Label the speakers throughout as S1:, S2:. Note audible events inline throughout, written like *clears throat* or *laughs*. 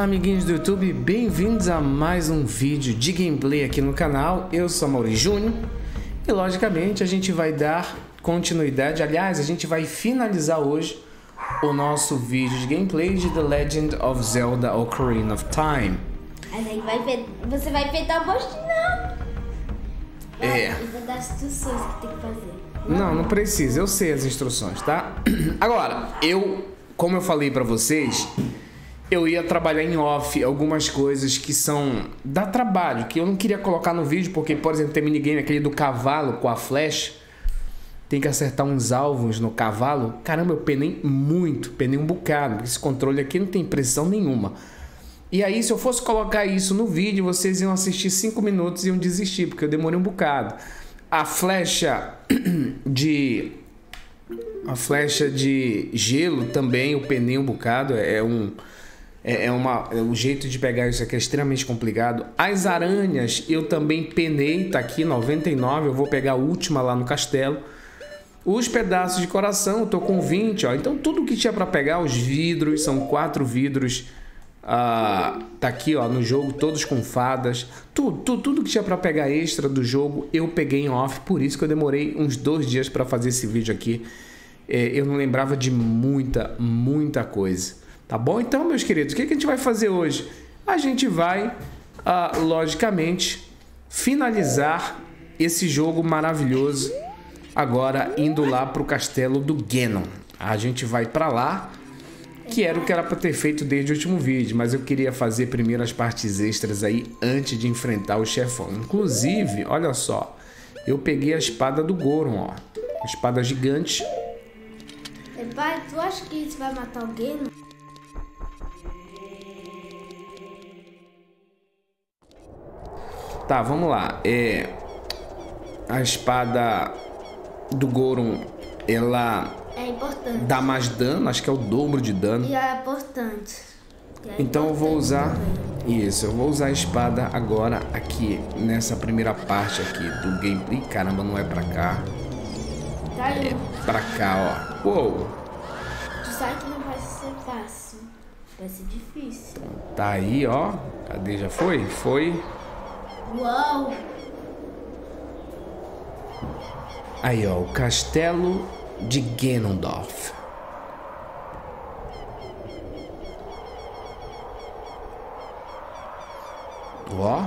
S1: Olá amiguinhos do YouTube, bem-vindos a mais um vídeo de gameplay aqui no canal. Eu sou Mauri Júnior e logicamente a gente vai dar continuidade, aliás, a gente vai finalizar hoje o nosso vídeo de gameplay de The Legend of Zelda Ocarina of Time.
S2: Vai, você vai peitar o não.
S1: É.
S2: Eu vou dar as instruções que tem que fazer.
S1: Não, não precisa, eu sei as instruções, tá? *clears throat* Agora, eu, como eu falei pra vocês, eu ia trabalhar em off algumas coisas que são dá trabalho, que eu não queria colocar no vídeo, porque, por exemplo, tem minigame aquele do cavalo com a flecha. Tem que acertar uns alvos no cavalo. Caramba, eu penei muito, penei um bocado. Esse controle aqui não tem pressão nenhuma. E aí, se eu fosse colocar isso no vídeo, vocês iam assistir 5 minutos e iam desistir, porque eu demorei um bocado. A flecha *clears throat* de. A flecha de gelo também, eu penei um bocado. É um é, é, uma, é, o jeito de pegar isso aqui é extremamente complicado. As aranhas eu também penei, tá aqui 99, eu vou pegar a última lá no castelo. Os pedaços de coração, eu tô com 20, ó. Então tudo que tinha para pegar, os vidros, são quatro vidros. Ah, tá aqui, ó, no jogo, todos com fadas. Tudo, tudo, tudo que tinha para pegar extra do jogo, eu peguei em off. Por isso que eu demorei uns dois dias para fazer esse vídeo aqui. É, eu não lembrava de muita, muita coisa. Tá bom? Então, meus queridos, o que a gente vai fazer hoje? A gente vai, uh, logicamente, finalizar esse jogo maravilhoso. Agora, indo lá para o castelo do Ganon. A gente vai para lá, que era o que era para ter feito desde o último vídeo, mas eu queria fazer primeiro as partes extras aí antes de enfrentar o chefão. Inclusive, olha só, eu peguei a espada do Goron, ó. Espada gigante.
S2: Pai, tu acha que isso vai matar o Ganon?
S1: Tá, vamos lá. É, a espada do Goron, ela
S2: é importante.
S1: dá mais dano, acho que é o dobro de dano.
S2: E é importante.
S1: É então eu vou usar isso, eu vou usar a espada agora aqui nessa primeira parte aqui do gameplay. Caramba, não é pra cá.
S2: Tá
S1: é pra cá, ó. Uou.
S2: Tu sabe que não vai ser fácil. Vai ser difícil.
S1: Tá aí, ó. Cadê? Já foi? Foi.
S2: Uau!
S1: Aí, ó, o castelo de Genondorf. Ó.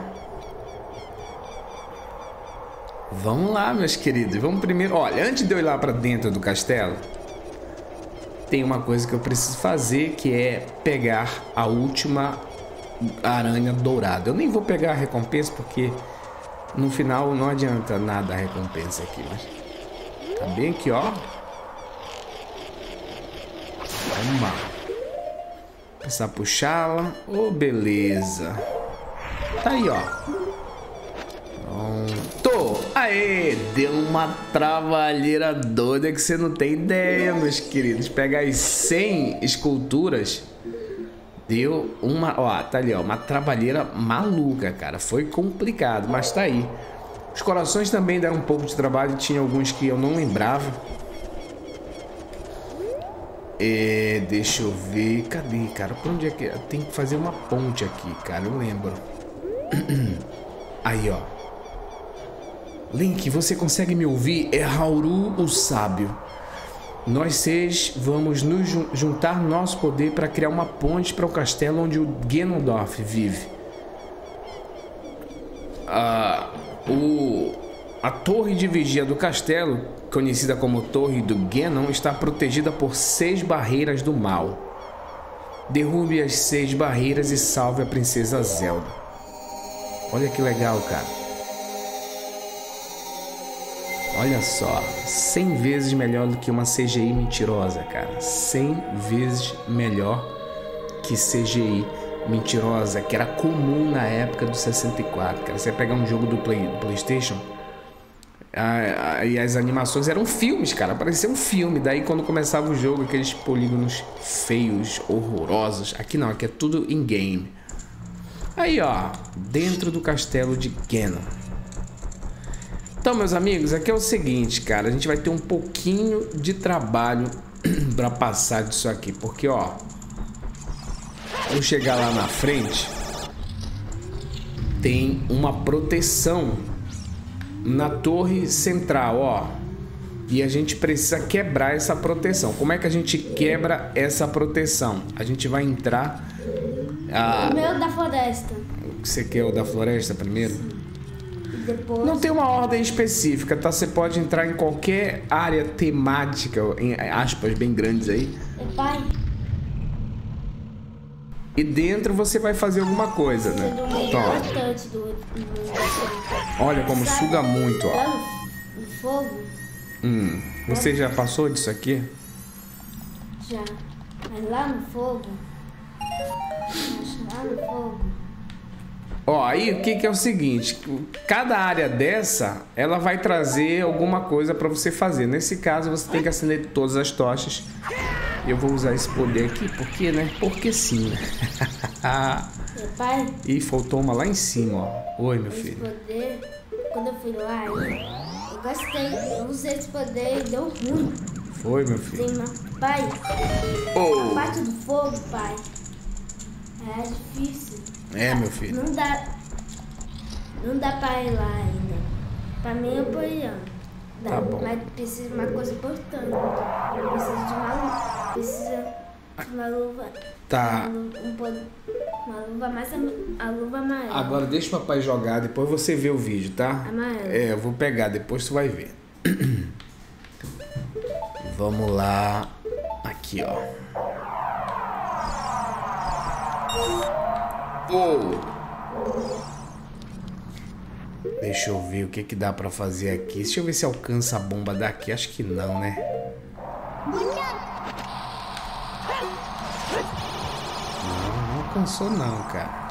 S1: Vamos lá, meus queridos. Vamos primeiro. Olha, antes de eu ir lá para dentro do castelo, tem uma coisa que eu preciso fazer que é pegar a última aranha dourada. Eu nem vou pegar a recompensa porque no final não adianta nada a recompensa aqui, mas tá bem aqui, ó. Vamos lá. Passar puxá-la. Ô, oh, beleza. Tá aí, ó. Pronto. Aê, deu uma trabalheira doida que você não tem ideia, meus queridos. Pegar as 100 esculturas deu uma, ó, tá ali, ó, uma trabalheira maluca, cara. Foi complicado, mas tá aí. Os corações também deram um pouco de trabalho, tinha alguns que eu não lembrava. É, deixa eu ver, cadê, cara? Pra onde é que tem que fazer uma ponte aqui, cara? Eu lembro. *clears throat* Aí, ó. Link, você consegue me ouvir? É Hauru o Sábio. Nós seis vamos nos juntar nosso poder para criar uma ponte para o castelo onde o Genondorf vive. Ah, o, a torre de vigia do castelo, conhecida como Torre do Genon, está protegida por seis barreiras do mal. Derrube as seis barreiras e salve a princesa Zelda. Olha que legal, cara. Olha só, 100 vezes melhor do que uma CGI mentirosa, cara. 100 vezes melhor que CGI mentirosa, que era comum na época do 64, cara. Você pegar um jogo do, Play, do PlayStation e as animações eram filmes, cara. Parecia um filme. Daí quando começava o jogo, aqueles polígonos feios, horrorosos. Aqui não, aqui é tudo in game. Aí, ó, dentro do castelo de Ganon. Então, meus amigos, aqui é o seguinte, cara. A gente vai ter um pouquinho de trabalho *clears throat* para passar disso aqui. Porque, ó... eu chegar lá na frente, tem uma proteção na torre central, ó. E a gente precisa quebrar essa proteção. Como é que a gente quebra essa proteção? A gente vai entrar.
S2: A... O meu da floresta.
S1: Você quer o da floresta primeiro?
S2: Depois...
S1: Não tem uma ordem específica, tá? Você pode entrar em qualquer área temática, em aspas bem grandes aí.
S2: Pai.
S1: E dentro você vai fazer alguma coisa, né?
S2: Toma.
S1: Olha como suga muito, ó.
S2: O fogo.
S1: Hum. Você já passou disso aqui?
S2: Já. Mas lá no fogo. Mas lá no fogo.
S1: Ó, aí o que, que é o seguinte, cada área dessa, ela vai trazer alguma coisa para você fazer. Nesse caso, você tem que acender todas as tochas. Eu vou usar esse poder aqui, porque, né? Porque sim, né?
S2: meu pai?
S1: Ih, faltou uma lá em cima, ó. Oi, meu
S2: esse
S1: filho.
S2: poder, quando eu fui lá, eu gostei. Eu usei esse poder e deu ruim.
S1: Foi, meu filho?
S2: Sim, mas, pai,
S1: oh.
S2: a parte do fogo, pai, é difícil.
S1: É, meu filho.
S2: Não dá. Não dá pra ir lá ainda. Pra mim eu apoiando. Dá,
S1: Tá bom.
S2: Mas precisa de uma coisa importante. Precisa de uma luva. Precisa de uma luva.
S1: Tá.
S2: Uma luva, po- uma luva mais a luva amarela.
S1: Agora deixa o papai jogar, depois você vê o vídeo, tá?
S2: Amarelo.
S1: É, eu vou pegar, depois tu vai ver. *clears throat* Vamos lá. Aqui, ó. Oh. Deixa eu ver o que que dá pra fazer aqui. Deixa eu ver se alcança a bomba daqui. Acho que não, né? Não, não alcançou não, cara.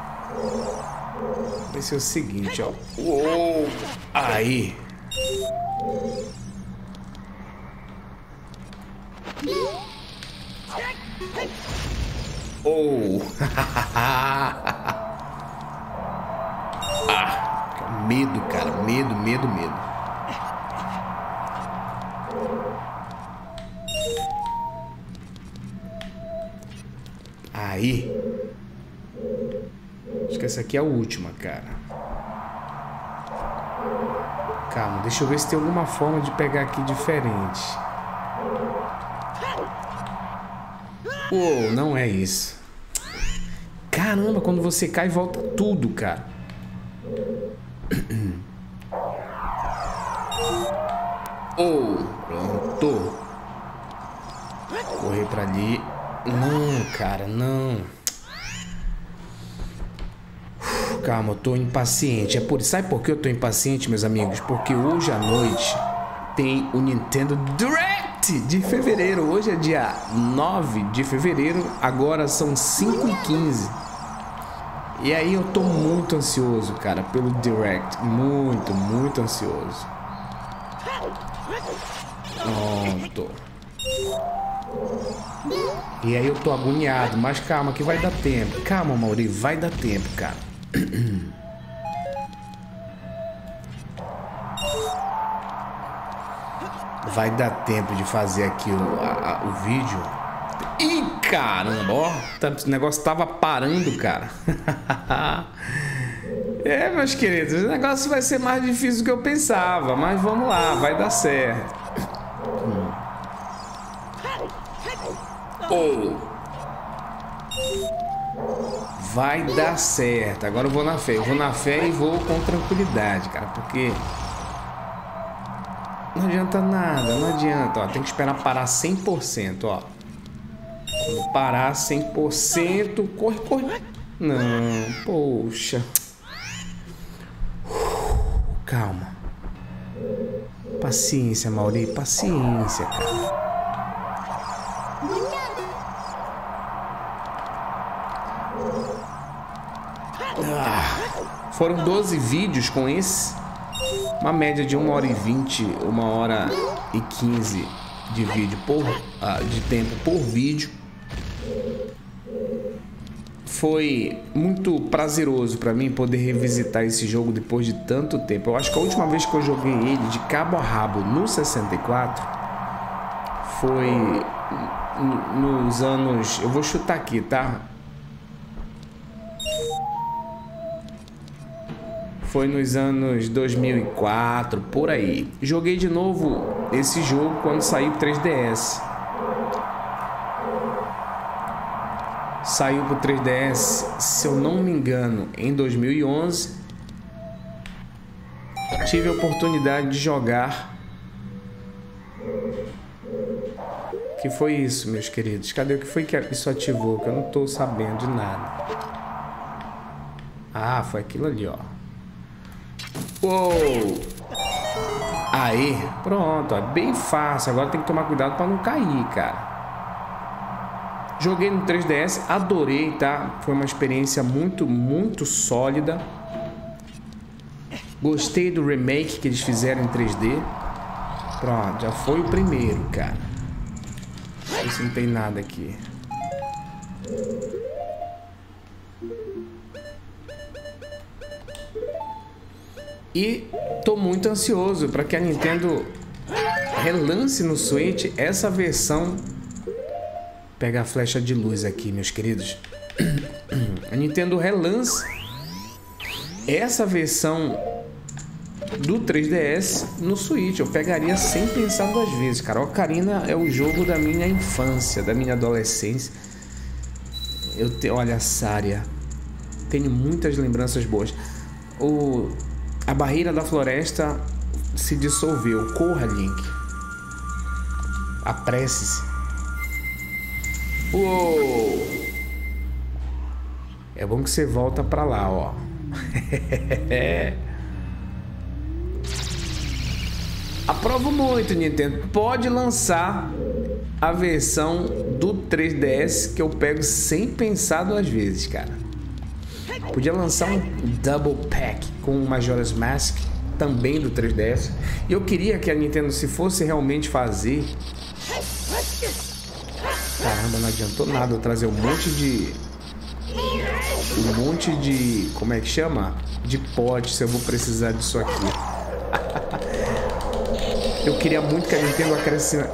S1: Vai ser o seguinte, ó. Uou! Aí. Oh! *laughs* *laughs* medo, cara. Medo, medo, medo. Aí. Acho que essa aqui é a última, cara. Calma, deixa eu ver se tem alguma forma de pegar aqui diferente. Uou, não é isso. Caramba, quando você cai, volta tudo, cara. Pra ali. Não, cara, não. Calma, eu tô impaciente. É por Sabe por que eu tô impaciente, meus amigos? Porque hoje à noite tem o Nintendo Direct de fevereiro. Hoje é dia 9 de fevereiro, agora são 5 e 15 E aí eu tô muito ansioso, cara, pelo Direct. Muito, muito ansioso. Pronto. E aí eu tô agoniado, mas calma que vai dar tempo. Calma, Mauri, vai dar tempo, cara. *clears throat* Vai dar tempo de fazer aqui o, a- o vídeo. Ih, caramba, ó. O negócio tava parando, cara. *laughs* é, meus queridos, o negócio vai ser mais difícil do que eu pensava. Mas vamos lá, vai dar certo. Vai dar certo. Agora eu vou na fé. Eu vou na fé e vou com tranquilidade, cara. Porque. Não adianta nada, não adianta. Ó, tem que esperar parar 100%, ó. Quando parar 100%, corre, corre. Não, poxa. Calma. Paciência, Mauri, paciência, cara. Foram 12 vídeos com esse. Uma média de 1 hora e 20, 1 hora e 15 de vídeo por ah, de tempo por vídeo. Foi muito prazeroso para mim poder revisitar esse jogo depois de tanto tempo. Eu acho que a última vez que eu joguei ele de cabo a rabo no 64 foi nos anos, eu vou chutar aqui, tá? Foi nos anos 2004, por aí. Joguei de novo esse jogo quando saiu 3DS. Saiu pro 3DS, se eu não me engano, em 2011. Tive a oportunidade de jogar. Que foi isso, meus queridos? Cadê o que foi que isso ativou? Que eu não tô sabendo de nada. Ah, foi aquilo ali, ó. Uou! Aí, pronto, é bem fácil. Agora tem que tomar cuidado para não cair, cara. Joguei no 3DS, adorei, tá? Foi uma experiência muito, muito sólida. Gostei do remake que eles fizeram em 3D. Pronto, já foi o primeiro, cara. Se não tem nada aqui. E tô muito ansioso para que a Nintendo relance no Switch essa versão. Pega a flecha de luz aqui, meus queridos. *clears throat* A Nintendo relance essa versão do 3DS no Switch. Eu pegaria sem pensar duas vezes, cara. Ocarina é o jogo da minha infância, da minha adolescência. Eu te... Olha, Sária. Tenho muitas lembranças boas. O a barreira da floresta se dissolveu. Corra, Link. Apresse-se. Uou! É bom que você volta pra lá, ó. *laughs* Aprovo muito, Nintendo. Pode lançar a versão do 3DS que eu pego sem pensar duas vezes, cara. Podia lançar um double pack com o Majora's Mask, também do 3DS. E eu queria que a Nintendo, se fosse realmente fazer. Caramba, não adiantou nada eu trazer um monte de. Um monte de. Como é que chama? De potes, eu vou precisar disso aqui. *laughs* eu queria muito que a Nintendo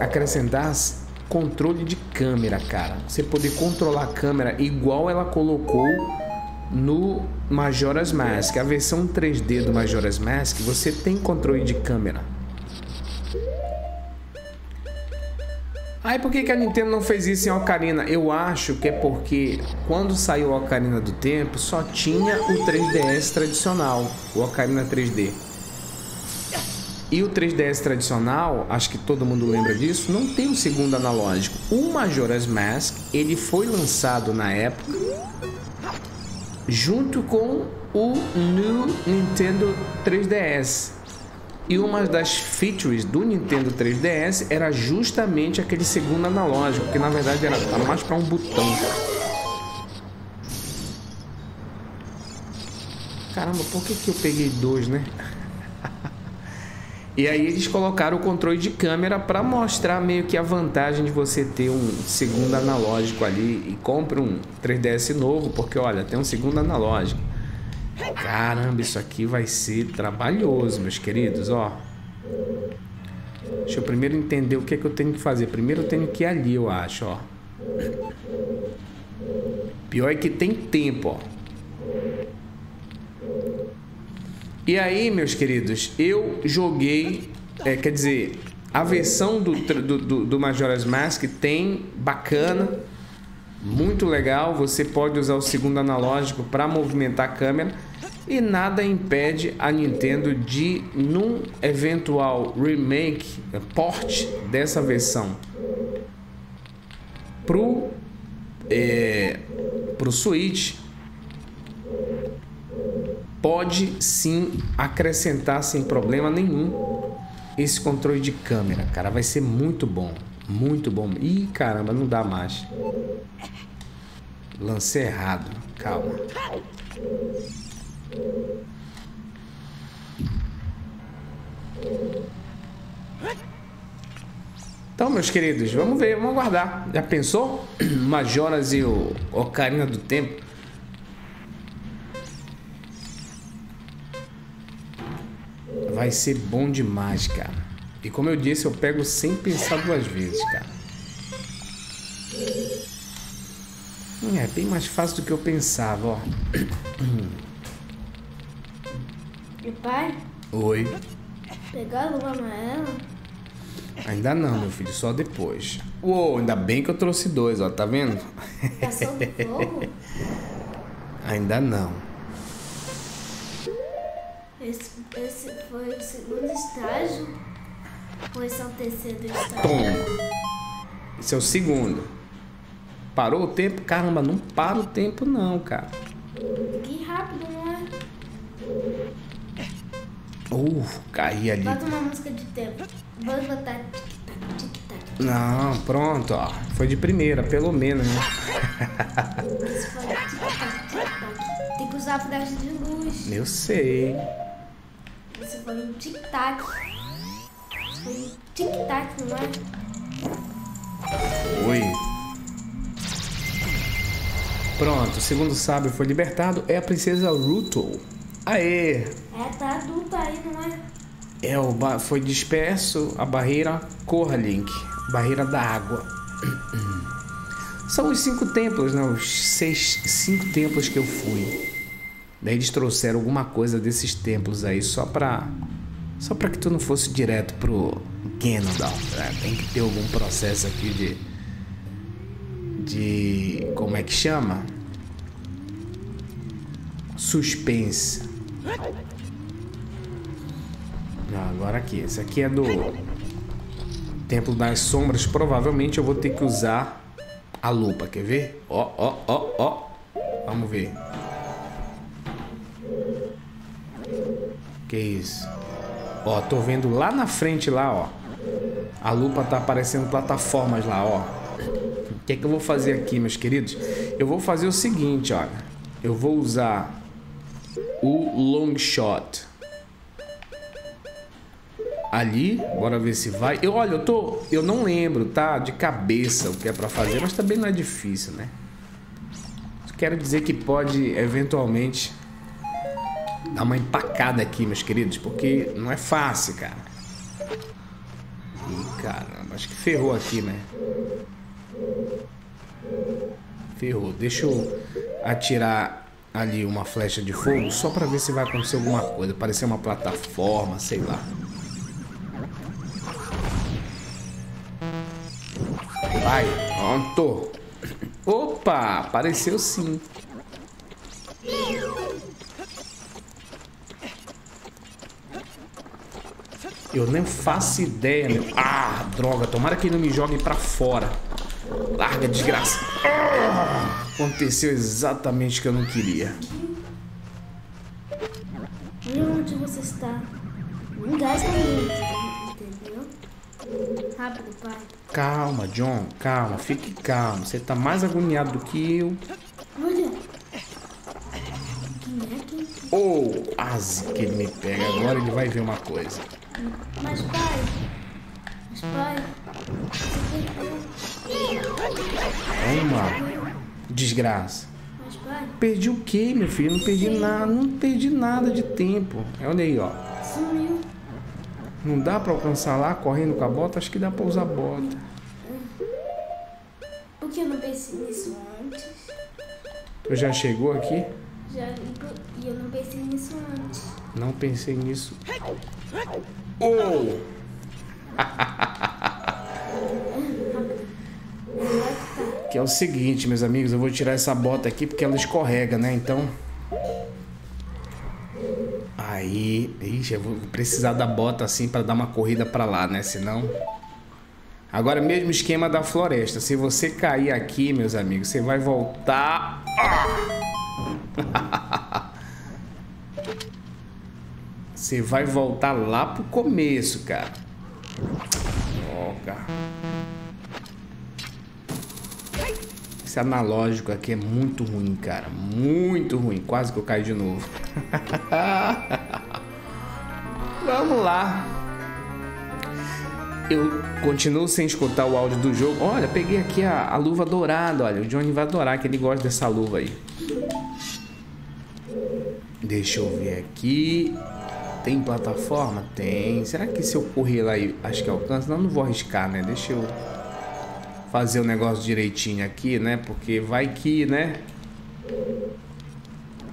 S1: acrescentasse controle de câmera, cara. Você poder controlar a câmera igual ela colocou no Majora's Mask. A versão 3D do Majora's Mask, você tem controle de câmera. Aí por que, a Nintendo não fez isso em Ocarina? Eu acho que é porque quando saiu Ocarina do Tempo só tinha o 3DS tradicional, o Ocarina 3D. E o 3DS tradicional, acho que todo mundo lembra disso, não tem o segundo analógico. O Majora's Mask, ele foi lançado na época junto com o New Nintendo 3DS. E uma das features do Nintendo 3DS era justamente aquele segundo analógico, que na verdade era, era mais para um botão. Caramba, por que, que eu peguei dois, né? E aí eles colocaram o controle de câmera para mostrar meio que a vantagem de você ter um segundo analógico ali e compre um 3DS novo, porque olha, tem um segundo analógico. Caramba, isso aqui vai ser trabalhoso, meus queridos, ó. Deixa eu primeiro entender o que é que eu tenho que fazer. Primeiro eu tenho que ir ali, eu acho, ó. Pior é que tem tempo, ó. E aí, meus queridos, eu joguei, é, quer dizer, a versão do, do, do Majora's Mask tem bacana, muito legal. Você pode usar o segundo analógico para movimentar a câmera e nada impede a Nintendo de, num eventual remake, é, port dessa versão pro, é, pro Switch pode sim acrescentar sem problema nenhum esse controle de câmera, cara, vai ser muito bom, muito bom. Ih, caramba, não dá mais. Lancei errado, calma. Então, meus queridos, vamos ver, vamos aguardar. Já pensou? *clears throat* Majoras e o Ocarina do Tempo Vai ser bom demais, cara. E como eu disse, eu pego sem pensar duas vezes, cara. É bem mais fácil do que eu pensava, ó. *clears throat*
S2: Meu pai,
S1: Oi.
S2: pegar a luva amarela?
S1: Ainda não, meu filho, só depois. Uou, ainda bem que eu trouxe dois, ó, tá vendo?
S2: Passou do fogo? *laughs*
S1: Ainda não.
S2: Esse, esse foi o segundo estágio? Ou esse é o terceiro estágio?
S1: Toma. Esse é o segundo. Parou o tempo? Caramba, não para o tempo não, cara.
S2: Que rápido, não é?
S1: Uh, caí ali.
S2: Bota uma música de tempo. Vamos botar.
S1: Não, pronto, ó. Foi de primeira, pelo menos, né?
S2: Tem que usar a flash de luz.
S1: Eu sei.
S2: Esse foi um tic-tac. Esse foi um tic-tac, não é?
S1: Oi. Pronto, o segundo sábio foi libertado. É a princesa Ruto. Aê!
S2: É, tá adulta aí, não é?
S1: É, o foi disperso a barreira Korlink, barreira da água. *clears throat* São os cinco templos, né? Os seis, cinco templos que eu fui. Daí eles trouxeram alguma coisa desses templos aí só pra. Só pra que tu não fosse direto pro Ganondorf. né? Tem que ter algum processo aqui de. De. Como é que chama? Suspense. Ah, Agora aqui, esse aqui é do Templo das Sombras. Provavelmente eu vou ter que usar a lupa, quer ver? Ó, ó, ó, ó. Vamos ver. Que isso? Ó, tô vendo lá na frente lá, ó. A lupa tá aparecendo plataformas lá, ó. O que é que eu vou fazer aqui, meus queridos? Eu vou fazer o seguinte, olha. Eu vou usar o long shot ali, bora ver se vai. Eu, olha, eu tô, eu não lembro, tá, de cabeça o que é pra fazer, mas também não é difícil, né? Quero dizer que pode eventualmente dar uma empacada aqui, meus queridos, porque não é fácil, cara. Ih, caramba, acho que ferrou aqui, né? Ferrou. Deixa eu atirar ali uma flecha de fogo só pra ver se vai acontecer alguma coisa. Parecer uma plataforma, sei lá. Vai, pronto. Opa, apareceu sim. Eu nem faço ideia, meu. Ah, droga, tomara que ele não me jogue pra fora. Larga, desgraça. Ah, aconteceu exatamente o que eu não queria.
S2: Olha onde você está. Não gasta muito, entendeu? Rápido, pai.
S1: Calma, John, calma, fique calmo. Você tá mais agoniado do que eu.
S2: Olha. Quem é quem?
S1: Oh, quase que ele me pega. Agora ele vai ver uma coisa.
S2: Mas pai. Mas pai.
S1: Toma. Desgraça.
S2: Mas pai.
S1: Perdi o quê, meu filho? Não perdi nada, não perdi nada de tempo. Olha aí, ó.
S2: Sumiu.
S1: Não dá pra alcançar lá correndo com a bota? Acho que dá pra usar bota.
S2: Por que eu não pensei nisso antes?
S1: Tu já chegou aqui?
S2: Já e eu não pensei nisso antes.
S1: Não pensei nisso. Oh! *laughs* que é o seguinte, meus amigos, eu vou tirar essa bota aqui porque ela escorrega, né? Então. Aí, ixi, eu vou precisar da bota assim para dar uma corrida para lá, né? Senão. Agora, mesmo esquema da floresta. Se você cair aqui, meus amigos, você vai voltar. *laughs* Você vai voltar lá pro começo, cara. Droga. Esse analógico aqui é muito ruim, cara. Muito ruim. Quase que eu caio de novo. *laughs* Vamos lá. Eu continuo sem escutar o áudio do jogo. Olha, peguei aqui a, a luva dourada. Olha, o Johnny vai adorar, que ele gosta dessa luva aí. Deixa eu ver aqui. Tem plataforma? Tem. Será que se eu correr lá, eu acho que alcança? Não, não vou arriscar, né? Deixa eu fazer o negócio direitinho aqui, né? Porque vai que, né?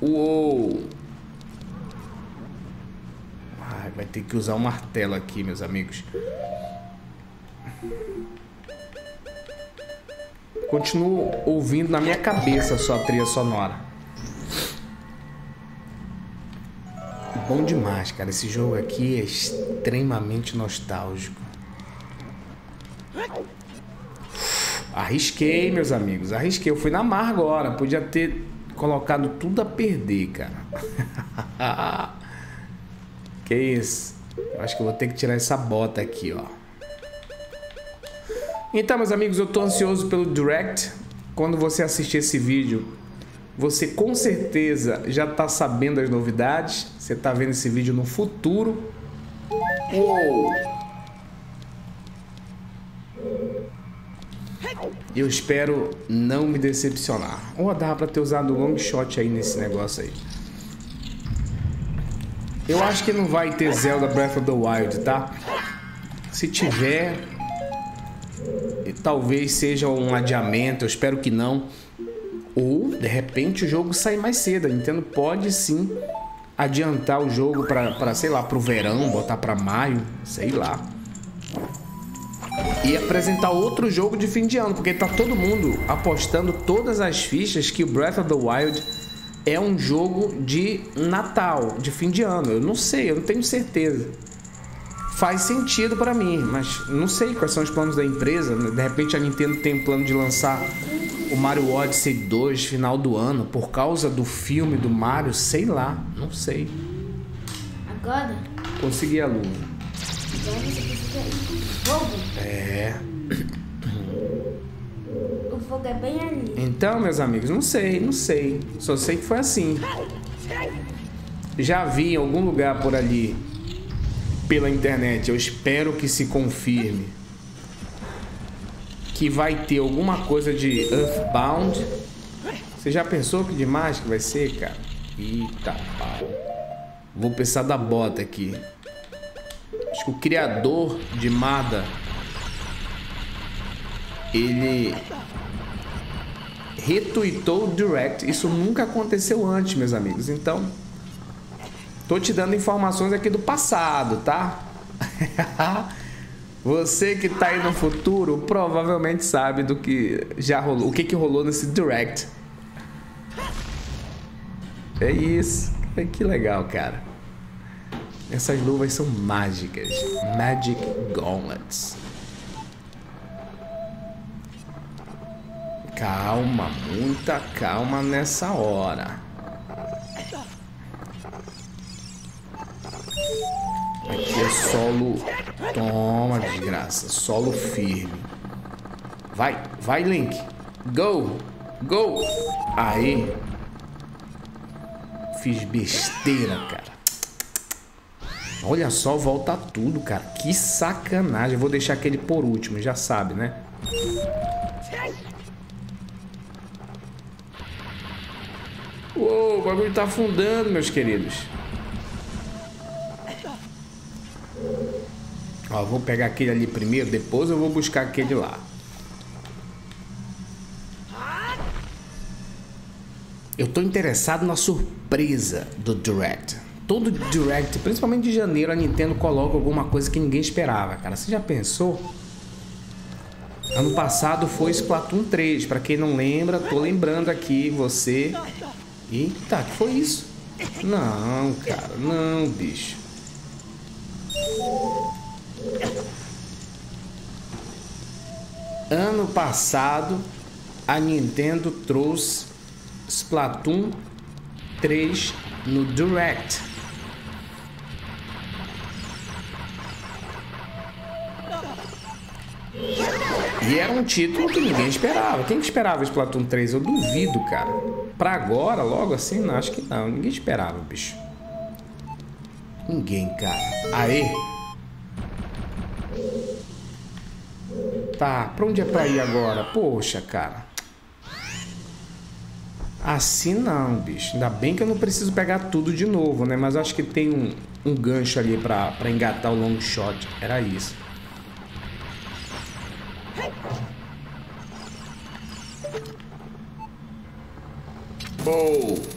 S1: Uou! vai ter que usar o um martelo aqui, meus amigos. Continuo ouvindo na minha cabeça a trilha sonora. Bom demais, cara. Esse jogo aqui é extremamente nostálgico. Arrisquei, meus amigos. Arrisquei. Eu fui na mar agora. Podia ter colocado tudo a perder, cara. *laughs* que isso? Acho que eu vou ter que tirar essa bota aqui, ó. Então, meus amigos, eu tô ansioso pelo Direct. Quando você assistir esse vídeo, você com certeza já tá sabendo as novidades. Você tá vendo esse vídeo no futuro. Uou! Eu espero não me decepcionar. Ou dá pra ter usado o long shot aí nesse negócio aí. Eu acho que não vai ter Zelda Breath of the Wild, tá? Se tiver, talvez seja um adiamento, eu espero que não. Ou, de repente, o jogo sai mais cedo. A Nintendo pode sim adiantar o jogo para, sei lá, pro verão, botar para maio, sei lá e apresentar outro jogo de fim de ano, porque tá todo mundo apostando todas as fichas que o Breath of the Wild é um jogo de Natal, de fim de ano. Eu não sei, eu não tenho certeza. Faz sentido para mim, mas não sei quais são os planos da empresa. De repente a Nintendo tem um plano de lançar o Mario Odyssey 2 final do ano por causa do filme do Mario, sei lá, não sei.
S2: Agora?
S1: Consegui a luva.
S2: Agora você precisa fogo?
S1: É.
S2: O fogo é bem ali.
S1: Então, meus amigos, não sei, não sei. Só sei que foi assim. Já vi em algum lugar por ali pela internet. Eu espero que se confirme que vai ter alguma coisa de Earthbound. Você já pensou que demais que vai ser, cara? Eita pau. Vou pensar da bota aqui. Acho que o criador de Mada ele retweetou o Direct. Isso nunca aconteceu antes, meus amigos. Então, tô te dando informações aqui do passado, tá? *laughs* Você que tá aí no futuro provavelmente sabe do que já rolou, o que que rolou nesse Direct. É isso. Que legal, cara. Essas luvas são mágicas. Magic Gauntlets. Calma, muita calma nessa hora. Aqui é solo. Toma, desgraça. Solo firme. Vai, vai, Link. Go! Go! Aí. Fiz besteira, cara. Olha só, volta tudo, cara. Que sacanagem. Eu vou deixar aquele por último, já sabe, né? Uou, o bagulho tá afundando, meus queridos. Ó, vou pegar aquele ali primeiro, depois eu vou buscar aquele lá. Eu tô interessado na surpresa do Direct todo direct, principalmente de janeiro, a Nintendo coloca alguma coisa que ninguém esperava, cara. Você já pensou? Ano passado foi Splatoon 3, para quem não lembra, tô lembrando aqui você. Eita, que foi isso? Não, cara, não, bicho. Ano passado, a Nintendo trouxe Splatoon 3 no Direct. E era um título que ninguém esperava. Quem que esperava Splatoon 3? Eu duvido, cara. Pra agora, logo assim, não, acho que não. Ninguém esperava, bicho. Ninguém, cara. Aê! Tá, pra onde é pra ir agora? Poxa, cara. Assim não, bicho. Ainda bem que eu não preciso pegar tudo de novo, né? Mas acho que tem um, um gancho ali pra, pra engatar o long shot. Era isso. Eu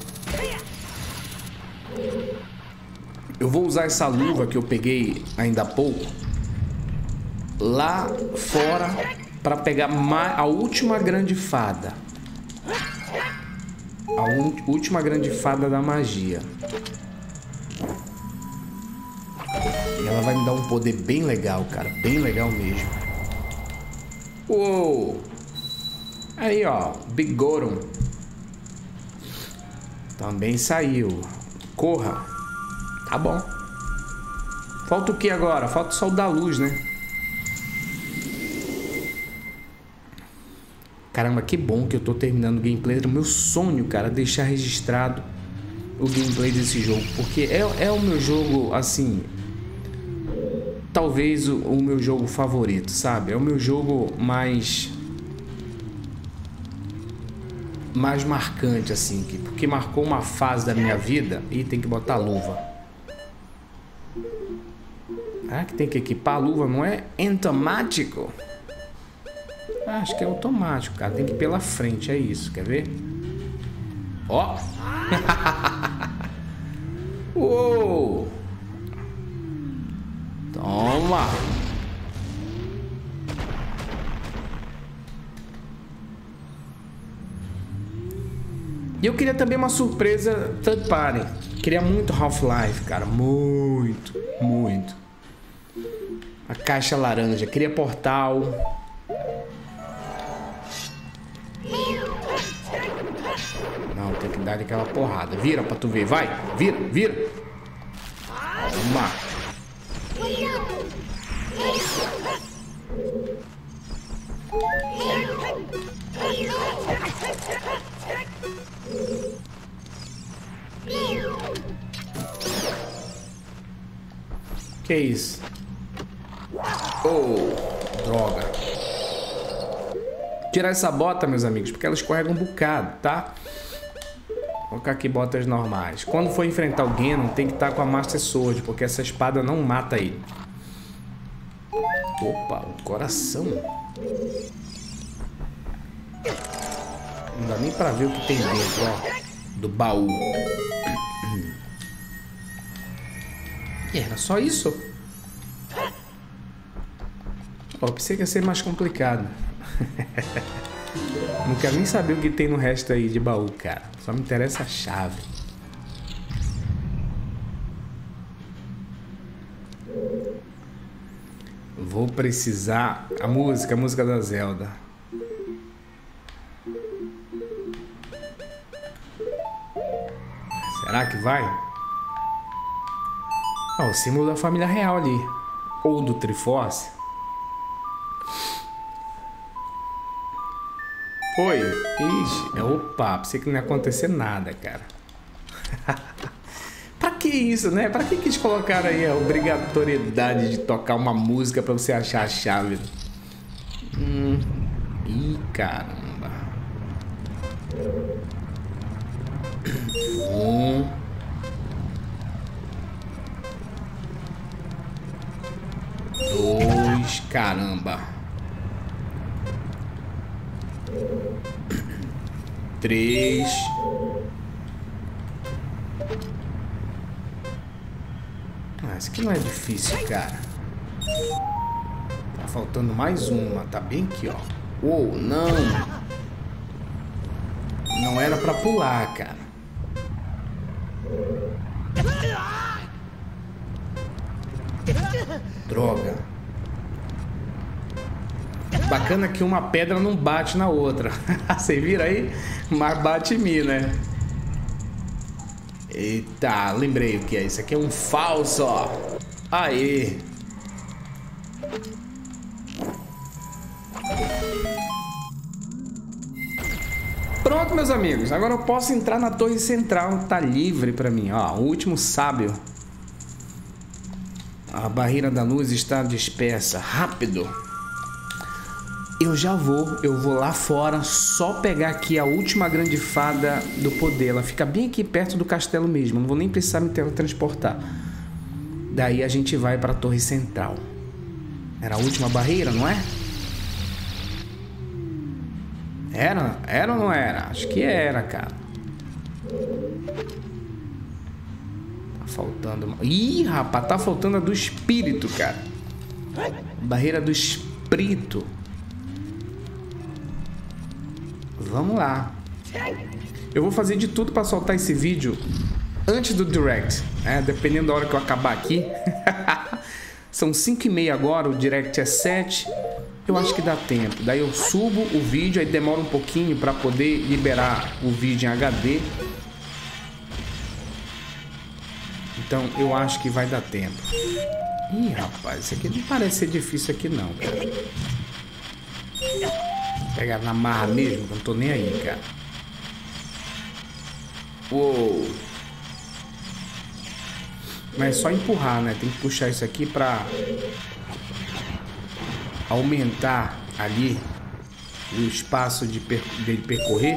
S1: vou usar essa luva que eu peguei ainda há pouco lá fora para pegar a última grande fada. A última grande fada da magia. E ela vai me dar um poder bem legal, cara. Bem legal mesmo. Uou! Aí, ó. Big Goron. Também saiu. Corra. Tá bom. Falta o que agora? Falta só o da luz, né? Caramba, que bom que eu tô terminando o gameplay. Era o meu sonho, cara, deixar registrado o gameplay desse jogo. Porque é, é o meu jogo, assim. Talvez o, o meu jogo favorito, sabe? É o meu jogo mais. Mais marcante, assim. Porque marcou uma fase da minha vida e tem que botar luva. Ah, que tem que equipar a luva, não é automático? Ah, acho que é automático, cara. Tem que ir pela frente, é isso. Quer ver? Ó! *laughs* Uou! Toma! E eu queria também uma surpresa third party. Queria muito Half-Life, cara. Muito, muito. A caixa laranja. Queria Portal. Não, tem que dar aquela porrada. Vira pra tu ver. Vai. Vira, vira. Vamos lá. Que isso? Oh, droga. Tirar essa bota, meus amigos, porque ela escorrega um bocado, tá? Vou colocar aqui botas normais. Quando for enfrentar o Ganon, tem que estar tá com a Master Sword, porque essa espada não mata ele. Opa, o coração. Não dá nem pra ver o que tem dentro, ó. Do baú. *clears throat* E era só isso? Ó, pensei que ia ser mais complicado. *laughs* Não quero nem saber o que tem no resto aí de baú, cara. Só me interessa a chave. Vou precisar. A música, a música da Zelda. Será que vai? Oh, o símbolo da família real ali. Ou do Triforce. Foi? Ixi, é, opa, pensei que não ia acontecer nada, cara. *laughs* pra que isso, né? Pra que, que eles colocaram aí a obrigatoriedade de tocar uma música pra você achar a chave? Hum. Ih, caramba. Um. Dois, caramba. Três. Ah, isso aqui não é difícil, cara. Tá faltando mais uma. Tá bem aqui, ó. Uou, não. Não era pra pular, cara. Droga. Bacana que uma pedra não bate na outra. *laughs* Você vira aí? Mas bate em mim, né? Eita, lembrei o que é. Isso aqui é um falso, ó. Aí. Pronto, meus amigos. Agora eu posso entrar na torre central. Tá livre pra mim, ó. O último sábio. A barreira da luz está dispersa. Rápido eu já vou, eu vou lá fora só pegar aqui a última grande fada do poder. Ela fica bem aqui perto do castelo mesmo, não vou nem precisar me teletransportar. Daí a gente vai para a torre central. Era a última barreira, não é? Era? Era ou não era? Acho que era, cara. Tá faltando. Ih, rapaz, tá faltando a do espírito, cara. Barreira do espírito. Vamos lá. Eu vou fazer de tudo para soltar esse vídeo antes do direct, né? Dependendo da hora que eu acabar aqui. *laughs* São 5 e meia agora, o direct é 7. Eu acho que dá tempo. Daí eu subo o vídeo, aí demora um pouquinho para poder liberar o vídeo em HD. Então eu acho que vai dar tempo. Ih, rapaz, isso aqui não parece ser difícil aqui não. Pegar na marra mesmo, não tô nem aí, cara. Uou. Mas é só empurrar, né? Tem que puxar isso aqui pra aumentar ali o espaço de, per de percorrer.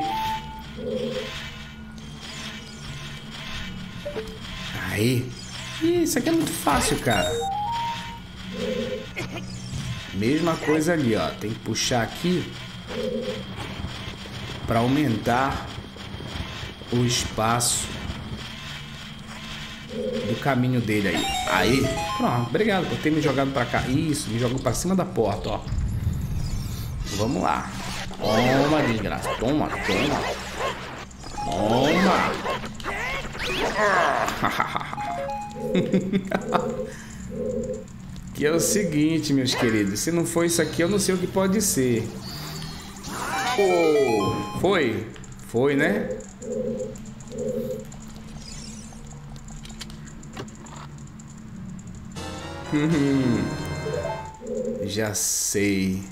S1: Aí. Isso aqui é muito fácil, cara. Mesma coisa ali, ó. Tem que puxar aqui para aumentar o espaço do caminho dele aí. Aí, pronto. Obrigado por ter me jogado para cá. Isso, me jogou para cima da porta, ó. Vamos lá. Toma ali, graça. Toma, toma. Toma. *laughs* que é o seguinte, meus queridos. Se não for isso aqui, eu não sei o que pode ser. Foi? Foi, né? Já sei.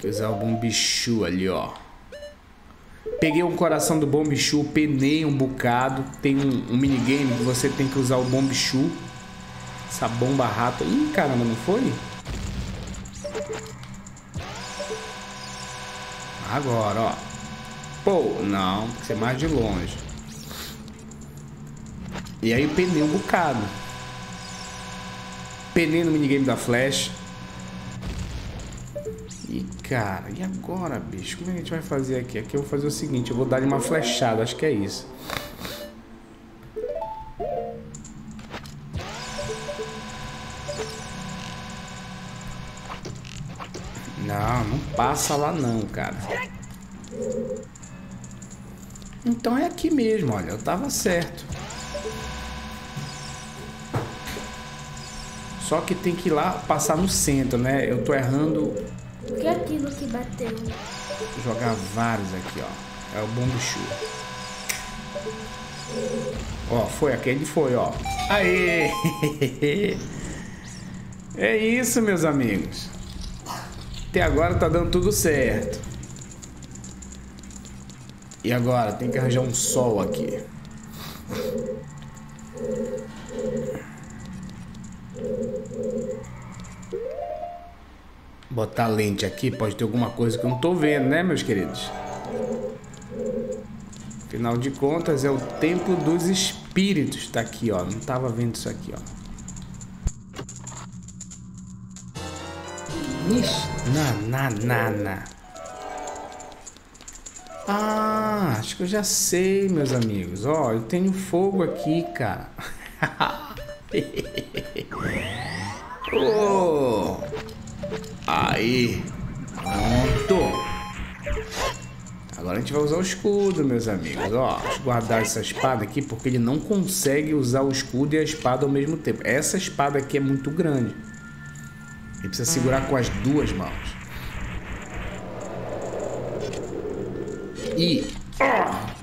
S1: Vou usar o bombichu ali, ó. Peguei um coração do bombichu, penei um bocado. Tem um, um minigame que você tem que usar o bombichu. Essa bomba rata. Ih, caramba, não foi? Agora, ó. Pô, não, que ser mais de longe. E aí penei um bocado. Penei no minigame da Flash. E cara, e agora, bicho? Como é que a gente vai fazer aqui? Aqui eu vou fazer o seguinte, eu vou dar uma flechada, acho que é isso. Passa lá não, cara. Então é aqui mesmo, olha, eu tava certo. Só que tem que ir lá passar no centro, né? Eu tô errando.
S2: O que é aquilo que bateu?
S1: Vou jogar vários aqui, ó. É o bombichu. Ó, foi, aquele foi, ó. Aê! *laughs* É isso, meus amigos. Até agora tá dando tudo certo. E agora? Tem que arranjar um sol aqui. Botar lente aqui, pode ter alguma coisa que eu não tô vendo, né, meus queridos? Afinal de contas, é o templo dos espíritos. Tá aqui, ó. Não tava vendo isso aqui, ó. Ixi, na, na, na, na. Ah, acho que eu já sei, meus amigos. Ó, eu tenho fogo aqui, cara. *laughs* oh. Aí. Pronto. Agora a gente vai usar o escudo, meus amigos. Ó, deixa eu guardar essa espada aqui porque ele não consegue usar o escudo e a espada ao mesmo tempo. Essa espada aqui é muito grande. Ele precisa segurar com as duas mãos. E.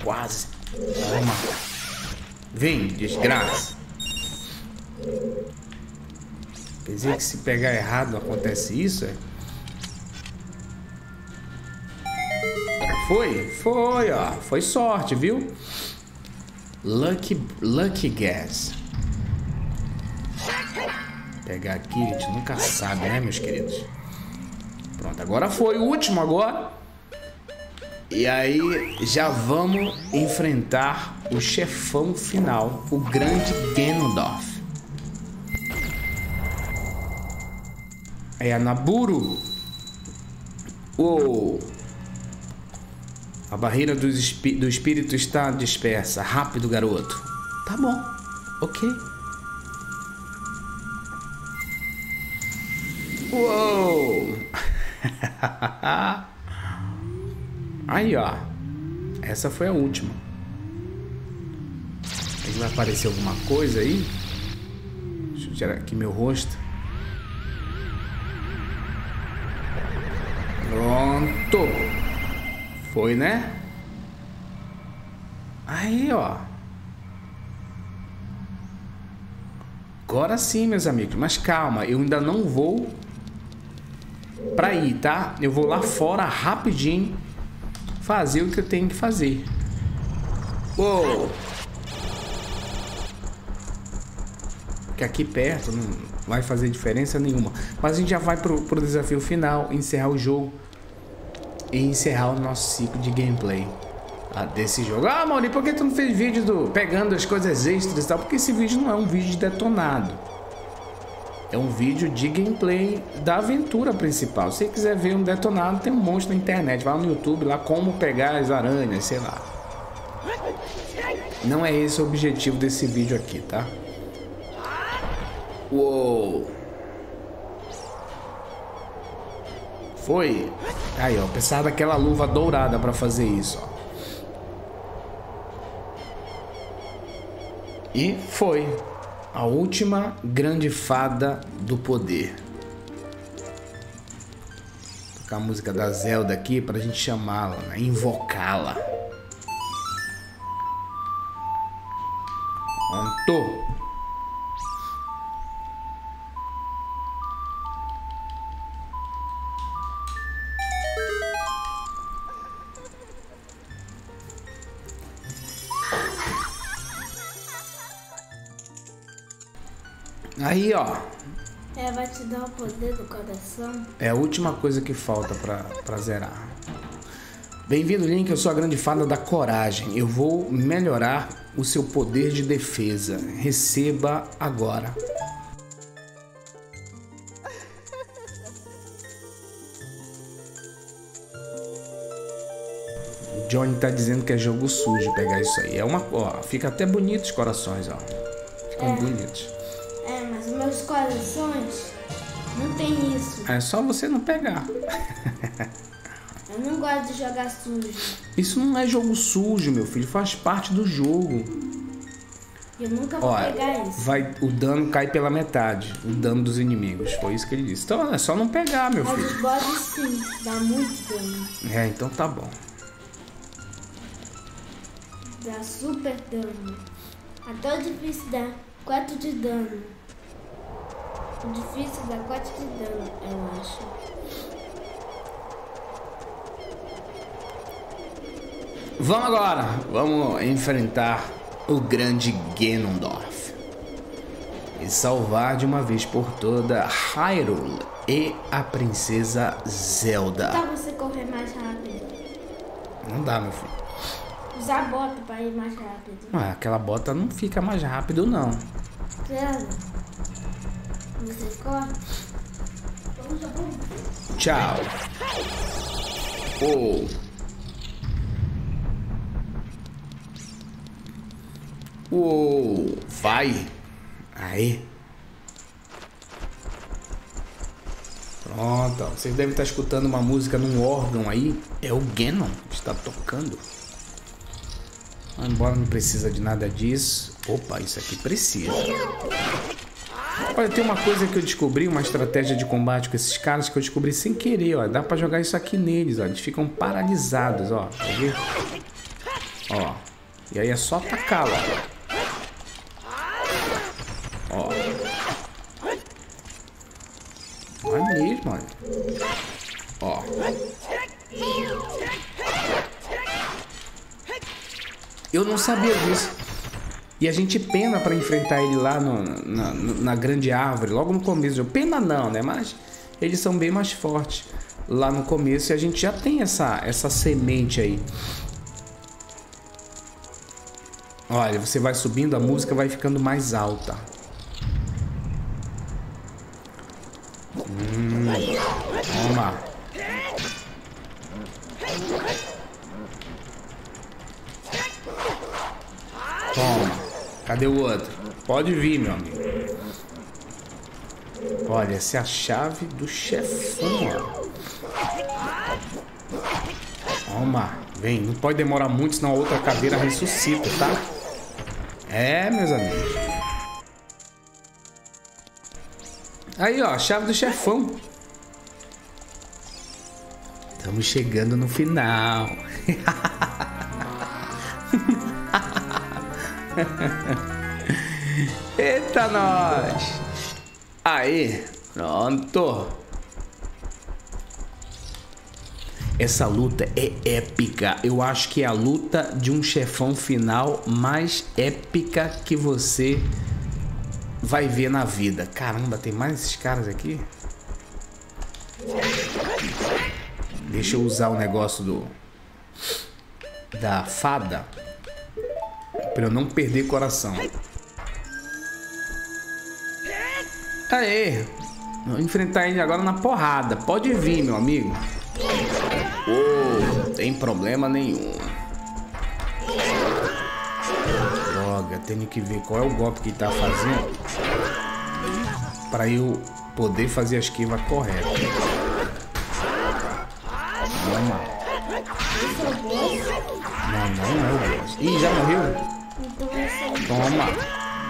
S1: Quase. Toma. Vem, desgraça. Pensei que se pegar errado acontece isso, é? Foi? Foi, ó. Foi sorte, viu? Lucky, lucky guess. Pegar aqui, a gente nunca sabe, né, meus queridos? Pronto, agora foi o último agora. E aí já vamos enfrentar o chefão final, o grande Ganondorf. É a Naburu. Uou! A barreira do, espí do espírito está dispersa. Rápido, garoto. Tá bom. Ok. Uou! *laughs* Aí, ó. Essa foi a última. Vai aparecer alguma coisa aí. Deixa eu tirar aqui meu rosto. Pronto. Foi, né? Aí, ó. Agora sim, meus amigos. Mas calma, eu ainda não vou pra ir, tá? Eu vou lá fora rapidinho fazer o que eu tenho que fazer. Uou! Que aqui perto não vai fazer diferença nenhuma. Mas a gente já vai pro, pro desafio final, encerrar o jogo e encerrar o nosso ciclo de gameplay ah, desse jogo. Ah, Mauri, por que tu não fez vídeo do pegando as coisas extras e tal? Porque esse vídeo não é um vídeo de detonado. É um vídeo de gameplay da aventura principal. Se quiser ver um detonado, tem um monte na internet. Vai no YouTube lá como pegar as aranhas, sei lá. Não é esse o objetivo desse vídeo aqui, tá? Uou! Foi. Aí, ó, precisava daquela luva dourada para fazer isso, ó. E foi a última grande fada do poder. Vou tocar a música da Zelda aqui para a gente chamá-la, né? invocá-la. Pronto. Aí, ó.
S2: É, vai te dar o poder do coração.
S1: É a última coisa que falta pra, pra zerar. Bem-vindo, Link. Eu sou a grande fada da coragem. Eu vou melhorar o seu poder de defesa. Receba agora. O Johnny tá dizendo que é jogo sujo pegar isso aí. É uma. Ó, fica até bonito os corações, ó. Ficam
S2: É.
S1: bonitos.
S2: É, mas meus corações não tem isso.
S1: É só você não pegar. *laughs*
S2: Eu não gosto de jogar sujo.
S1: Isso não é jogo sujo, meu filho. Faz parte do jogo.
S2: Eu nunca vou
S1: Olha,
S2: pegar isso.
S1: vai, o dano cai pela metade. O dano dos inimigos. Foi isso que ele disse. Então é só não pegar, meu
S2: Mas
S1: filho.
S2: os bosses sim, dá muito dano.
S1: É, então tá bom.
S2: Dá super dano. Até o difícil dá 4 de dano. O difícil dá 4 de dano, eu acho.
S1: Vamos agora. Vamos enfrentar o grande Ganondorf. E salvar de uma vez por toda Hyrule e a princesa Zelda.
S2: Tá você correr mais rápido.
S1: Não dá, meu filho.
S2: Usar bota pra ir mais rápido.
S1: Ah, aquela bota não fica mais rápido, não.
S2: Claro. Você corre.
S1: Tchau. Oh. Uou, vai. Aí. Pronto, vocês devem estar escutando uma música num órgão aí. É o Ganon que está tocando. Embora não precisa de nada disso. Opa, isso aqui precisa. Olha, tem uma coisa que eu descobri, uma estratégia de combate com esses caras que eu descobri sem querer, ó. Dá pra jogar isso aqui neles, ó. Eles ficam paralisados, ó. Tá vendo? Ó. E aí é só atacá-lo, ó. Ó. Vai mesmo, olha. Ó. Eu não sabia disso. E a gente pena pra enfrentar ele lá no- na, na grande árvore, logo no começo. Pena não, né? Mas eles são bem mais fortes lá no começo e a gente já tem essa, essa semente aí. Olha, você vai subindo, a música vai ficando mais alta. Hum, toma. Toma. Cadê o outro? Pode vir, meu amigo. Olha, essa é a chave do chefão, ó. Toma, vem. Não pode demorar muito, senão a outra caveira ressuscita, tá? É, meus amigos. Aí, ó, a chave do chefão. Estamos chegando no final. *laughs* *laughs* Eita, nós! Aí, pronto. Essa luta é épica. Eu acho que é a luta de um chefão final mais épica que você vai ver na vida. Caramba, tem mais esses caras aqui? Deixa eu usar o negócio do da fada para eu não perder coração. Aê! Vou enfrentar ele agora na porrada. Pode vir, meu amigo. Oh, tem problema nenhum. Droga, tenho que ver qual é o golpe que tá fazendo para eu poder fazer a esquiva correta. Vamos lá. Não, não é. Ih, já morreu? Toma.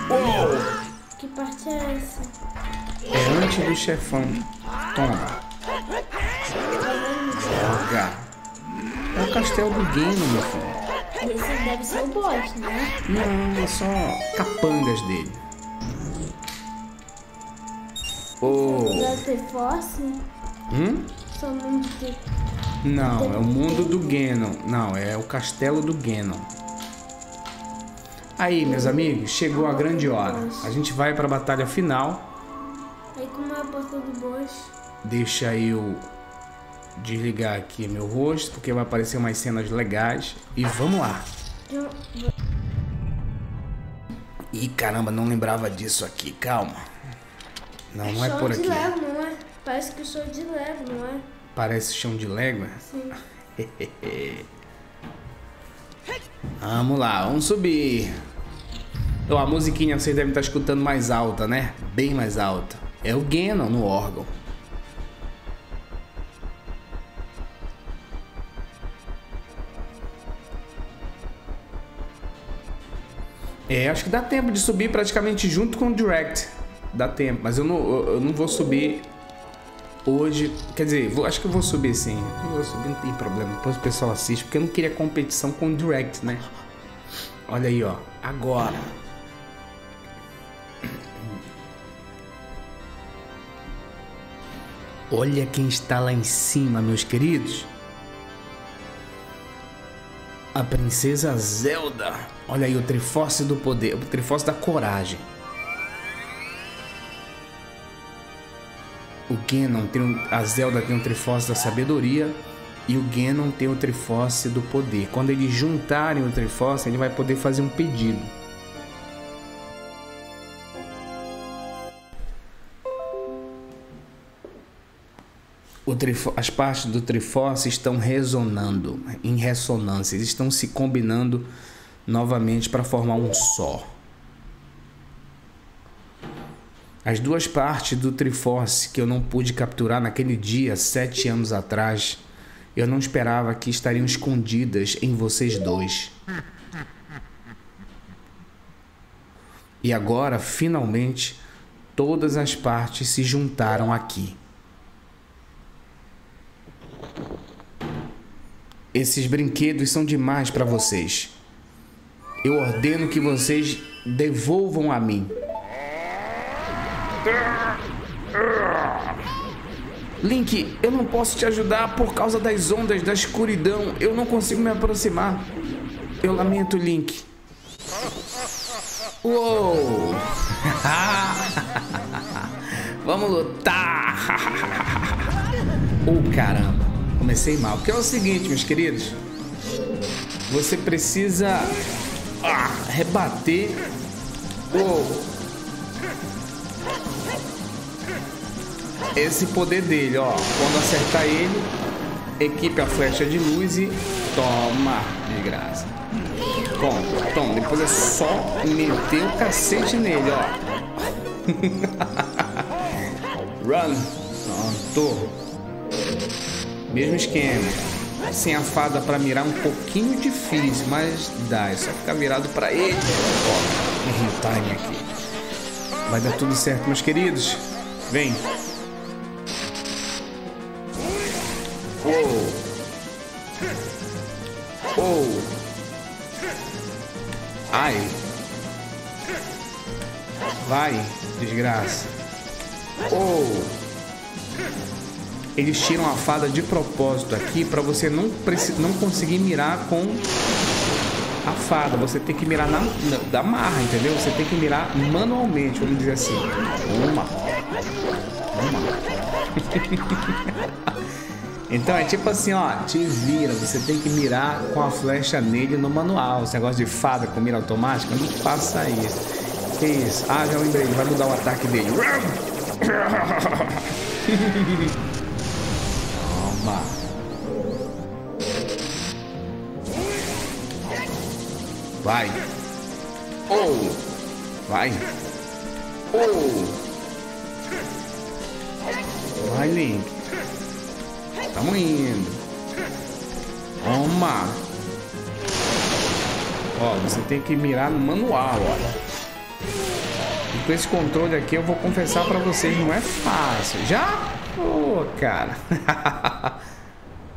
S2: Oh. Que parte é essa?
S1: É antes do chefão. Toma. Droga. É o castelo do game, meu filho.
S2: Esse deve ser o boss, né?
S1: Não, é só capangas dele. Oh.
S2: Deve ter force?
S1: Hum?
S2: Só mundo de...
S1: Não, é o mundo do Ganon. Não, é o castelo do Ganon. Aí, meus amigos, chegou a grande hora. A gente vai para a batalha final.
S2: Aí como é a porta do boss?
S1: Deixa eu desligar aqui meu rosto, porque vai aparecer umas cenas legais. E vamos lá. Ih, caramba, não lembrava disso aqui. Calma. Não, não é
S2: Chão
S1: por
S2: de
S1: aqui.
S2: Lego, não é? Parece que show de Lego, não é?
S1: Parece chão de légua.
S2: Sim. *laughs*
S1: Vamos lá, vamos subir. A musiquinha vocês devem estar escutando mais alta, né? Bem mais alta. É o Ganon no órgão. É, acho que dá tempo de subir praticamente junto com o Direct. Dá tempo, mas eu não, eu não vou subir hoje. Quer dizer, vou- acho que eu vou subir sim. Eu vou subir, não tem problema. Depois o pessoal assiste, porque eu não queria competição com o Direct, né? Olha aí, ó. Agora. Olha quem está lá em cima, meus queridos. A princesa Zelda. Olha aí o Triforce do poder, o Triforce da coragem. O Ganon tem um, a Zelda tem um Triforce da sabedoria e o Ganon tem o Triforce do poder. Quando eles juntarem o Triforce, ele vai poder fazer um pedido. O as partes do Triforce estão resonando, em ressonância, eles estão se combinando novamente para formar um só. As duas partes do Triforce que eu não pude capturar naquele dia, sete anos atrás, eu não esperava que estariam escondidas em vocês dois. E agora, finalmente, todas as partes se juntaram aqui. Esses brinquedos são demais para vocês. Eu ordeno que vocês devolvam a mim. Link, eu não posso te ajudar por causa das ondas da escuridão. Eu não consigo me aproximar. Eu lamento, Link. Uou! *laughs* Vamos lutar! *laughs* oh, caramba. Comecei mal. Porque é o seguinte, meus queridos. Você precisa ah, rebater o esse poder dele, ó. Quando acertar ele, equipe a flecha de luz e toma de graça. Toma, toma. Depois é só meter o cacete nele, ó. *laughs* Run. Pronto. Mesmo esquema. Sem a fada para mirar um pouquinho difícil, mas dá. É só ficar virado para ele. Ó, time aqui. Vai dar tudo certo, meus queridos. Vem. Oh. Ai. Vai, desgraça. Oh. Eles tiram a fada de propósito aqui para você não, não conseguir mirar com a fada. Você tem que mirar na, na, da marra, entendeu? Você tem que mirar manualmente, vamos dizer assim. Uma. Uma. *laughs* então é tipo assim, ó, te vira, você tem que mirar com a flecha nele no manual. Esse negócio de fada com mira automática, não faça isso. Que isso? Ah, já lembrei, ele vai mudar o ataque dele. Toma. Vai. Oh. Vai. Oh. Vai, Link. Tamo indo. Toma. Ó, você tem que mirar no manual, olha. E com esse controle aqui, eu vou confessar para vocês, não é fácil. Já? Ô, oh, cara. *laughs*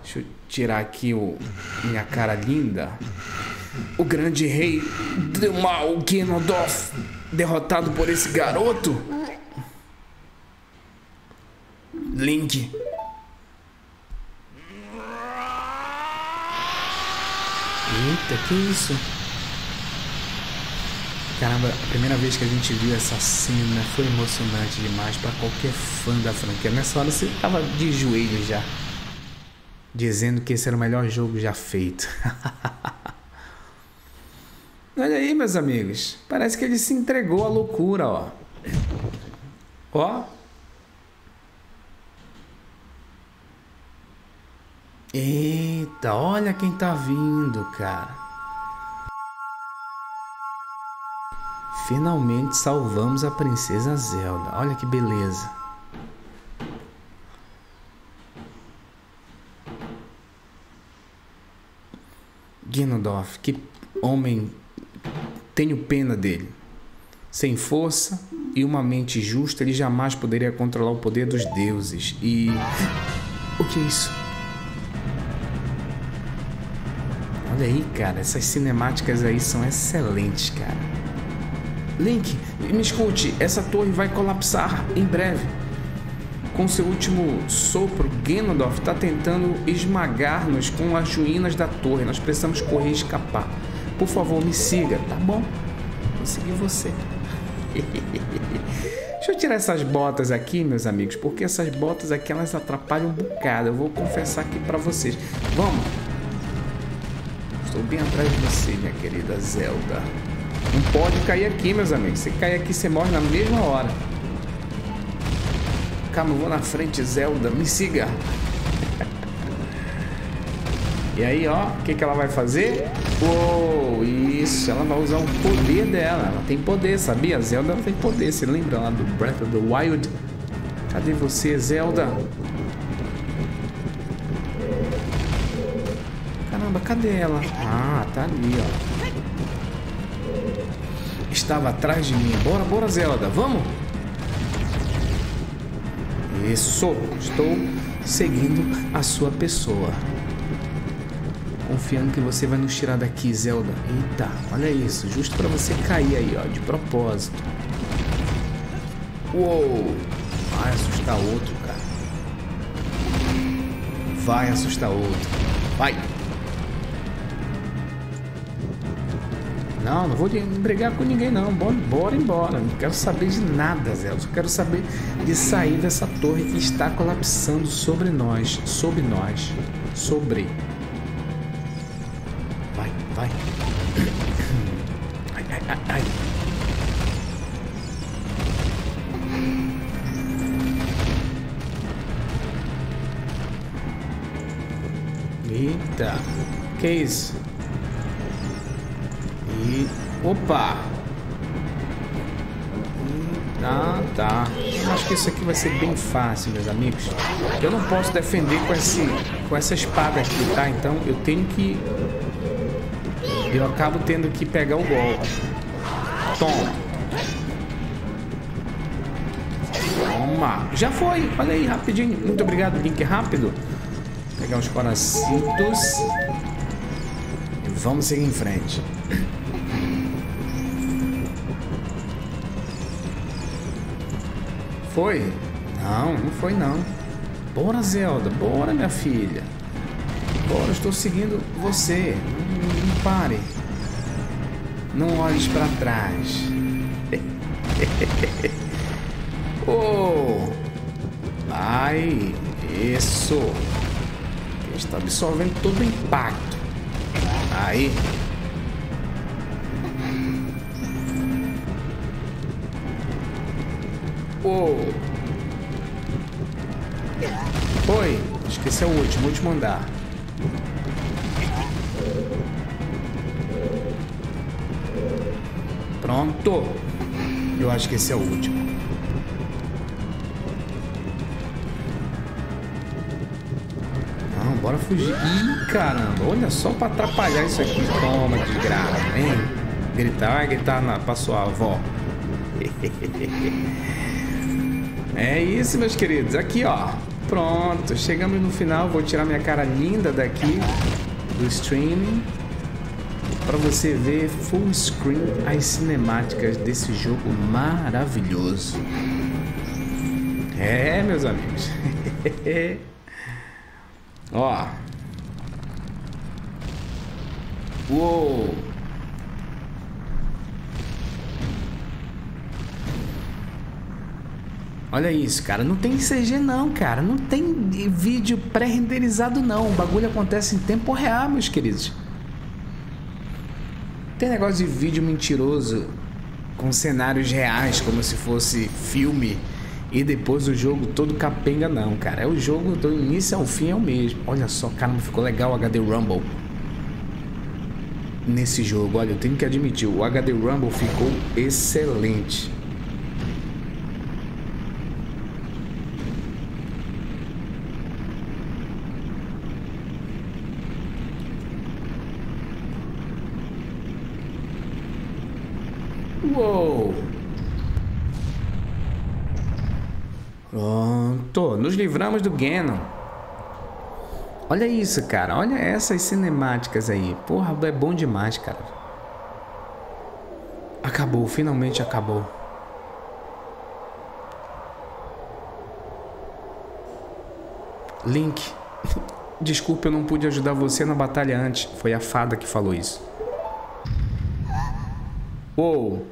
S1: Deixa eu tirar aqui o minha cara linda. O grande rei do mal, Ganondorf, derrotado por esse garoto. Link. Eita, que isso? Caramba, a primeira vez que a gente viu essa cena foi emocionante demais para qualquer fã da franquia. Nessa hora você tava de joelho já, dizendo que esse era o melhor jogo já feito. *laughs* Olha aí, meus amigos. Parece que ele se entregou à loucura, ó. Ó. Eita, olha quem tá vindo, cara. Finalmente salvamos a princesa Zelda. Olha que beleza. Ganondorf, que homem. Tenho pena dele. Sem força e uma mente justa, ele jamais poderia controlar o poder dos deuses. E. O que é isso? Olha aí, cara, essas cinemáticas aí são excelentes, cara. Link, me escute, essa torre vai colapsar em breve. Com seu último sopro, Ganondorf está tentando esmagar-nos com as ruínas da torre. Nós precisamos correr e escapar. Por favor, me siga, tá bom? Vou seguir você. *laughs* Deixa eu tirar essas botas aqui, meus amigos, porque essas botas aqui elas atrapalham um bocado. Eu vou confessar aqui para vocês. Vamos! Estou bem atrás de você, minha querida Zelda. Não pode cair aqui, meus amigos. Se cair aqui, você morre na mesma hora. Calma, eu vou na frente, Zelda. Me siga. *laughs* E aí, ó, o que, que ela vai fazer? Uou, isso, ela vai usar o poder dela. Ela tem poder, sabia? Zelda tem poder. Você lembra lá do Breath of the Wild? Cadê você, Zelda? Caramba, cadê ela? Ah, tá ali, ó estava atrás de mim. Bora, bora, Zelda, vamos? Isso, estou seguindo a sua pessoa. Confiando que você vai nos tirar daqui, Zelda. Eita, olha isso, justo para você cair aí, ó, de propósito. Uou! Vai assustar outro, cara. Vai assustar outro. Vai! Não, não vou brigar com ninguém não. Bora, bora embora. Não quero saber de nada, Zé. Eu só quero saber de sair dessa torre que está colapsando sobre nós. Sobre nós. Sobre. Vai, vai. Ai, ai, ai, ai. Eita. Que isso? Opa! Ah, tá. Eu acho que isso aqui vai ser bem fácil, meus amigos. Eu não posso defender com, esse, com essa espada aqui, tá? Então eu tenho que... Eu acabo tendo que pegar o golpe. Toma. Toma. Já foi. Olha aí, rapidinho. Muito obrigado, Link. Rápido. Vou pegar os coracitos. E vamos seguir em frente. Foi? Não, não foi não. Bora, Zelda. Bora, minha filha. Bora, estou seguindo você. Não, não pare. Não olhes para trás. *laughs* oh! Ai, isso. Está absorvendo todo o impacto. Aí. Oh. Foi. Acho que esse é o último, o último andar. Pronto. Eu acho que esse é o último. Não, bora fugir. Ih, caramba. Olha só pra atrapalhar isso aqui. Toma, desgraça. Hein? Gritar, gritar na, pra sua avó. *laughs* É isso, meus queridos. Aqui, ó. Pronto. Chegamos no final. Vou tirar minha cara linda daqui do streaming para você ver full screen as cinemáticas desse jogo maravilhoso. É, meus amigos. *laughs* Ó. Uou. Olha isso, cara. Não tem CG não, cara. Não tem vídeo pré-renderizado não. O bagulho acontece em tempo real, meus queridos. Tem negócio de vídeo mentiroso com cenários reais, como se fosse filme, e depois o jogo todo capenga, não, cara. É o jogo do início ao fim é o mesmo. Olha só, cara, ficou legal o HD Rumble nesse jogo. Olha, eu tenho que admitir, o HD Rumble ficou excelente. Uou! Pronto, nos livramos do Ganon. Olha isso, cara. Olha essas cinemáticas aí. Porra, é bom demais, cara. Acabou, finalmente acabou. Link, *laughs* desculpa, eu não pude ajudar você na batalha antes. Foi a fada que falou isso. Uou!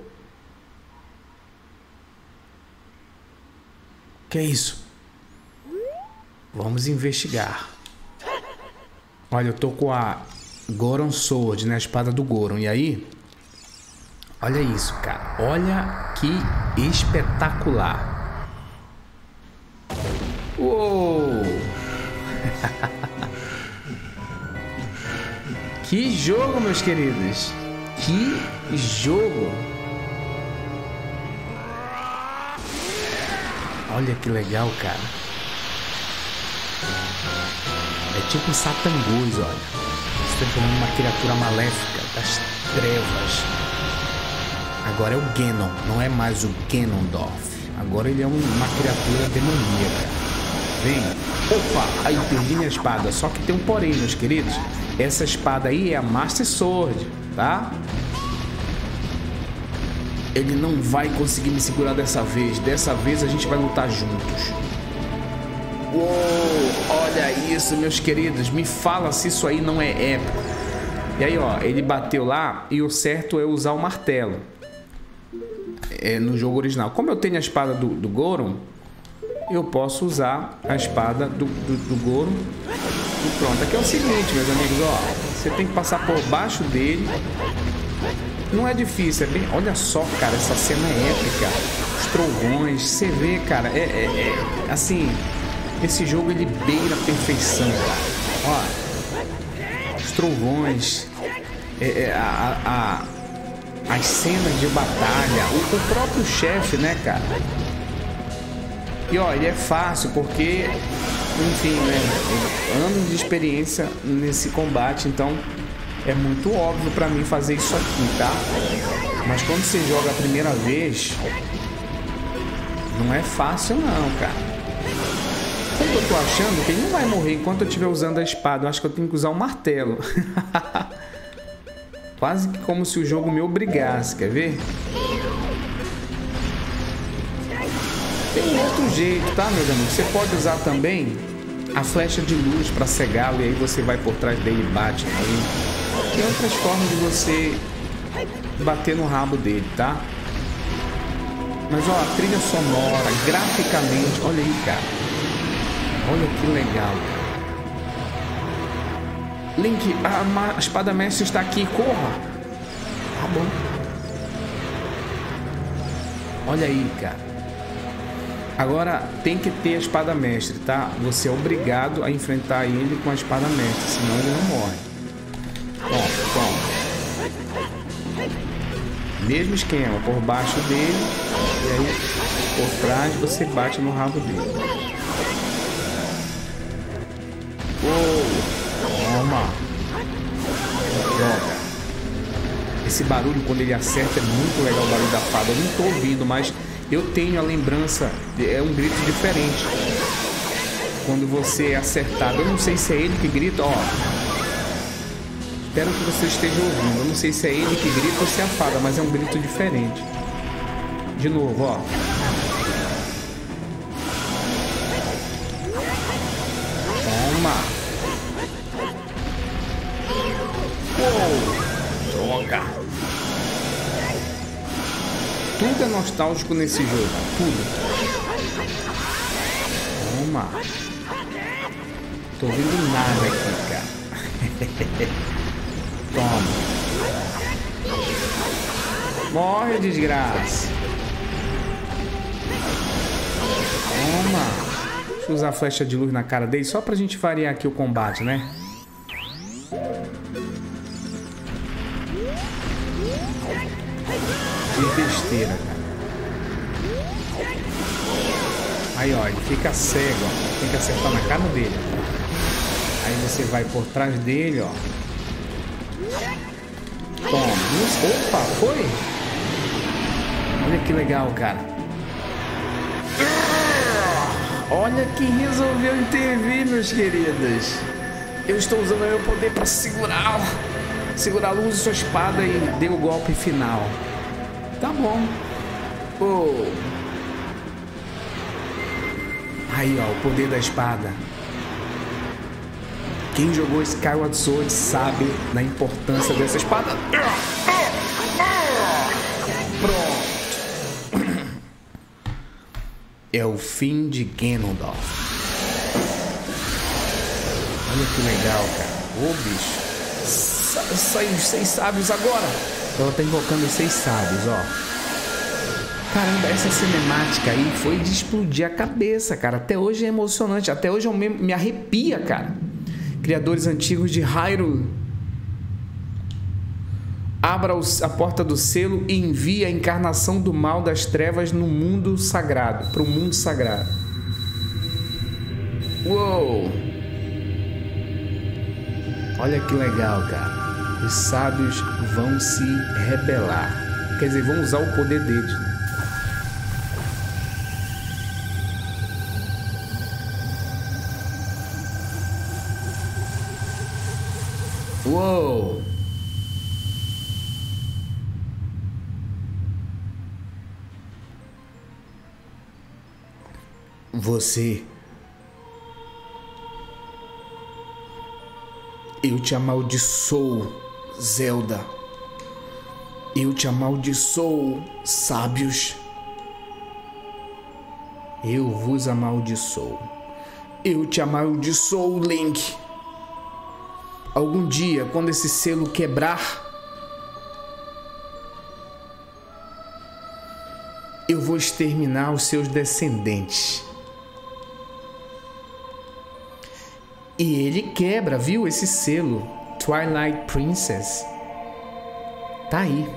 S1: Que é isso? Vamos investigar. Olha, eu tô com a Goron Sword, né? A espada do Goron. E aí? Olha isso, cara. Olha que espetacular. Uou! *laughs* que jogo, meus queridos. Que jogo. Olha que legal, cara. É tipo um satanguz, olha. Você tá uma criatura maléfica das trevas. Agora é o Genon, não é mais o Genondorf. Agora ele é uma criatura demoníaca. Vem. Opa, aí perdi minha espada. Só que tem um porém, meus queridos. Essa espada aí é a Master Sword, tá? Ele não vai conseguir me segurar dessa vez. Dessa vez a gente vai lutar juntos. Uou, olha isso, meus queridos. Me fala se isso aí não é épico. E aí, ó, ele bateu lá e o certo é usar o martelo. É, no jogo original. Como eu tenho a espada do, do Goron, eu posso usar a espada do, do, do Goron. E pronto. Aqui é o seguinte, meus amigos, ó. Você tem que passar por baixo dele não é difícil, é bem. Olha só, cara, essa cena é épica. Os trovões, você vê, cara, é, é, é, assim. Esse jogo ele beira a perfeição. Ó, os trovões, é, é, a, a, as cenas de batalha, o, o próprio chefe, né, cara? E ó, ele é fácil porque, enfim, né? Anos de experiência nesse combate, então é muito óbvio para mim fazer isso aqui, tá? Mas quando você joga a primeira vez, não é fácil não, cara. Sabe que eu tô achando? Que ele não vai morrer enquanto eu estiver usando a espada. Eu acho que eu tenho que usar o um martelo. *laughs* Quase que como se o jogo me obrigasse, quer ver? Tem outro jeito, tá, meus amigos? Você pode usar também a flecha de luz para cegá-lo e aí você vai por trás dele e bate nele. Tem outras formas de você bater no rabo dele, tá? Mas ó, a trilha sonora, graficamente, olha aí, cara. Olha que legal. Link, a, a espada mestre está aqui, corra. Tá bom. Olha aí, cara. Agora tem que ter a espada mestre, tá? Você é obrigado a enfrentar ele com a espada mestre, senão ele não morre. Toma, toma. Mesmo esquema, por baixo dele e aí por trás você bate no rabo dele. Esse barulho quando ele acerta é muito legal o barulho da fada. Eu não tô ouvindo, mas eu tenho a lembrança, é um grito diferente. Quando você é acertado, eu não sei se é ele que grita, ó. Espero que você esteja ouvindo. Eu não sei se é ele que grita ou se é a fada, mas é um grito diferente. De novo, ó. Nostálgico nesse jogo. Tudo. Toma. Tô vendo nada aqui, cara. *laughs* Toma. Morre, desgraça. Toma. Deixa eu usar a flecha de luz na cara dele só pra gente variar aqui o combate, né? Que besteira, cara. Fica cego, ó. Tem que acertar na cara dele. Aí você vai por trás dele, ó. Toma. Opa, foi? Olha que legal, cara. Olha quem resolveu intervir, meus queridos. Eu estou usando meu poder para segurar. Segurá-lo, use sua espada e dê o golpe final. Tá bom. Oh. Aí, ó, o poder da espada. Quem jogou Skyward Sword sabe da importância dessa espada. Pronto. É o fim de Ganondorf. Olha que legal, cara. Ô, bicho. Sai os seis sábios agora. Ela tá invocando os seis sábios, ó. Caramba, essa cinemática aí foi de explodir a cabeça, cara. Até hoje é emocionante. Até hoje eu me, me arrepia, cara. Criadores antigos de Hyrule. Abra a porta do selo e envie a encarnação do mal das trevas no mundo sagrado, para o mundo sagrado. Uou! Olha que legal, cara os sábios vão se rebelar. Quer dizer, vão usar o poder deles. Uou! Você eu te amaldiçoo Zelda. Eu te amaldiçoo, sábios. Eu vos amaldiçoo. Eu te amaldiçoo, Link algum dia, quando esse selo quebrar, eu vou exterminar os seus descendentes. E ele quebra, viu esse selo, Twilight Princess. Tá aí.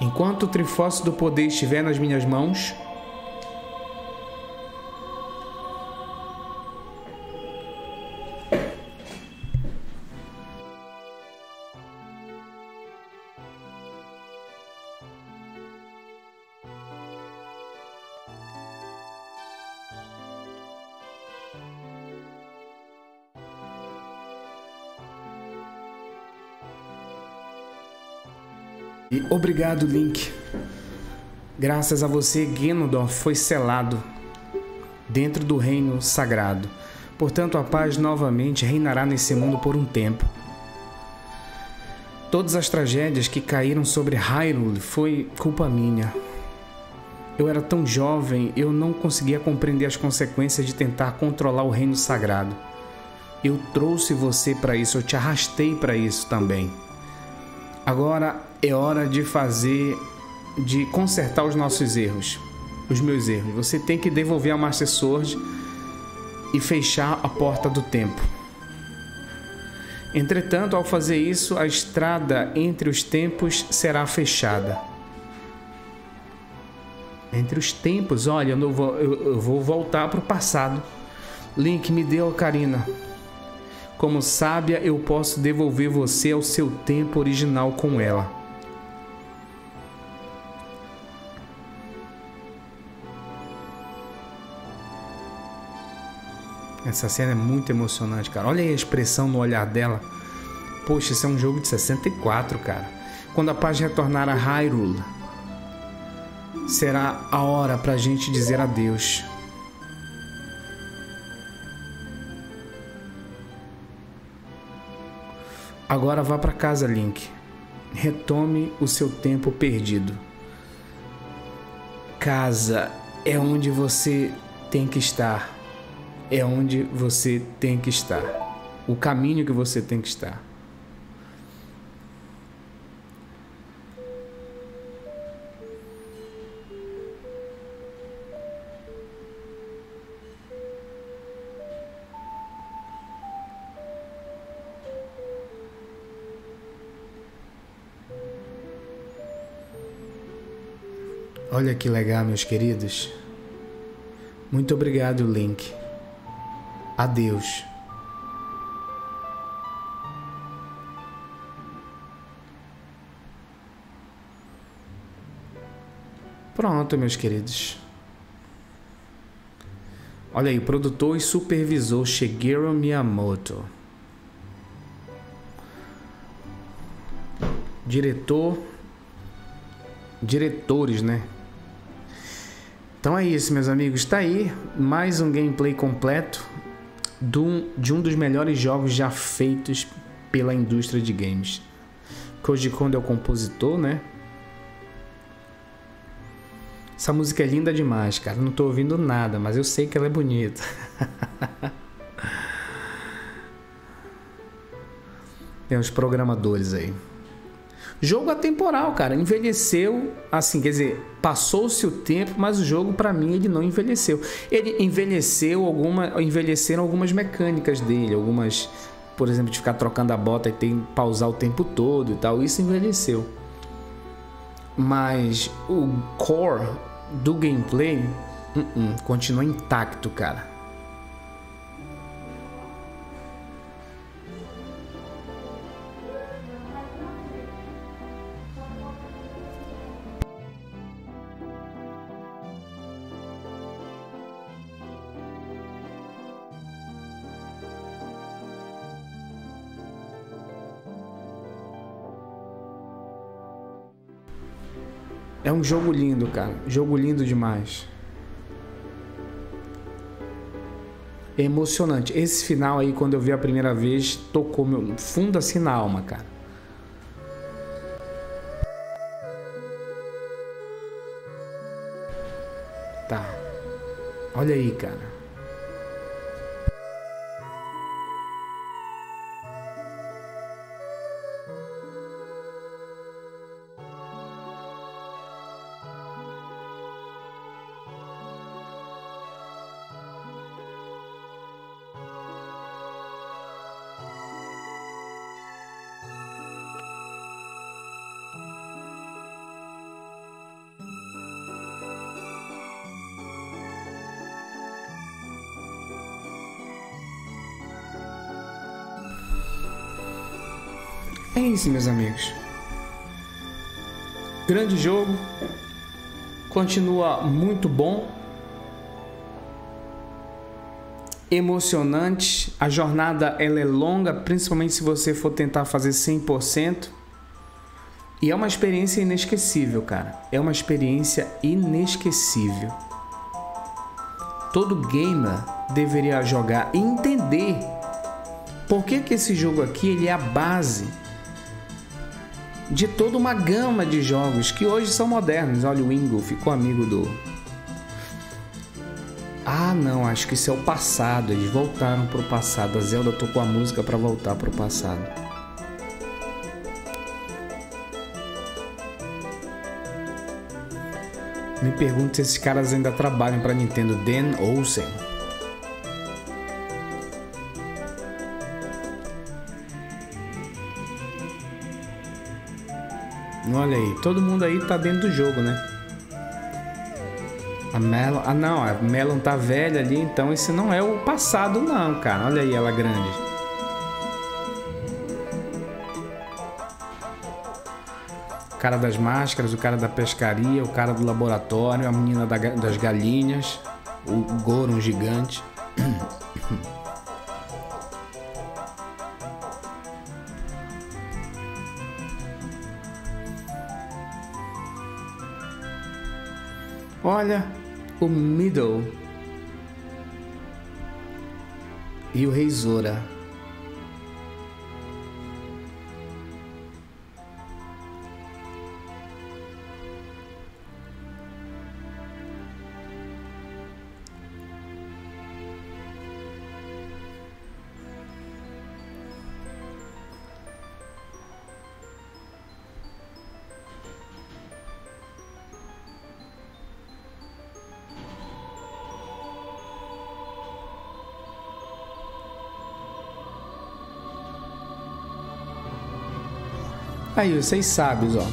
S1: Enquanto o triforce do poder estiver nas minhas mãos, E obrigado, Link. Graças a você, Genodorf foi selado dentro do reino sagrado. Portanto, a paz novamente reinará nesse mundo por um tempo. Todas as tragédias que caíram sobre Hyrule foi culpa minha. Eu era tão jovem, eu não conseguia compreender as consequências de tentar controlar o reino sagrado. Eu trouxe você para isso, eu te arrastei para isso também. Agora é hora de fazer, de consertar os nossos erros, os meus erros. Você tem que devolver a Master Sword e fechar a porta do tempo. Entretanto, ao fazer isso, a estrada entre os tempos será fechada. Entre os tempos, olha, eu vou, eu vou voltar para o passado. Link me deu a Karina. Como sábia, eu posso devolver você ao seu tempo original com ela. Essa cena é muito emocionante, cara. Olha aí a expressão no olhar dela. Poxa, esse é um jogo de 64, cara. Quando a paz retornar a Hyrule, será a hora pra gente dizer adeus. Agora vá para casa, Link. Retome o seu tempo perdido. Casa é onde você tem que estar é onde você tem que estar, o caminho que você tem que estar. Olha que legal, meus queridos. Muito obrigado, Link a Deus. Pronto, meus queridos. Olha aí, produtor e supervisor Shigeru Miyamoto. Diretor. Diretores, né? Então é isso, meus amigos. Está aí mais um gameplay completo de um dos melhores jogos já feitos pela indústria de games. Koji Kondo é o compositor, né? Essa música é linda demais, cara. Não tô ouvindo nada, mas eu sei que ela é bonita. *laughs* Tem os programadores aí. Jogo atemporal, cara. Envelheceu, assim, quer dizer, passou-se o tempo, mas o jogo para mim ele não envelheceu. Ele envelheceu alguma, envelheceram algumas mecânicas dele, algumas, por exemplo, de ficar trocando a bota e tem pausar o tempo todo e tal. Isso envelheceu. Mas o core do gameplay uh -uh, continua intacto, cara. É um jogo lindo, cara. Jogo lindo demais. É emocionante. Esse final aí, quando eu vi a primeira vez, tocou meu fundo assim na alma, cara. Tá. Olha aí, cara. É isso, meus amigos. Grande jogo. Continua muito bom. Emocionante. A jornada ela é longa, principalmente se você for tentar fazer 100%. E é uma experiência inesquecível, cara. É uma experiência inesquecível. Todo gamer deveria jogar e entender por que, que esse jogo aqui ele é a base de toda uma gama de jogos que hoje são modernos. Olha, o Ingo ficou amigo do. Ah, não, acho que isso é o passado. Eles voltaram pro passado. A Zelda tocou a música para voltar pro passado. Me pergunto se esses caras ainda trabalham para Nintendo. Dan Olsen. Olha aí, todo mundo aí tá dentro do jogo, né? A Melon. Ah, não, a Melon tá velha ali, então esse não é o passado, não, cara. Olha aí ela grande. O cara das máscaras, o cara da pescaria, o cara do laboratório, a menina das galinhas, o Goron gigante. *clears throat* Olha o Middle e o Rei Zora. Aí, vocês sábios, ó.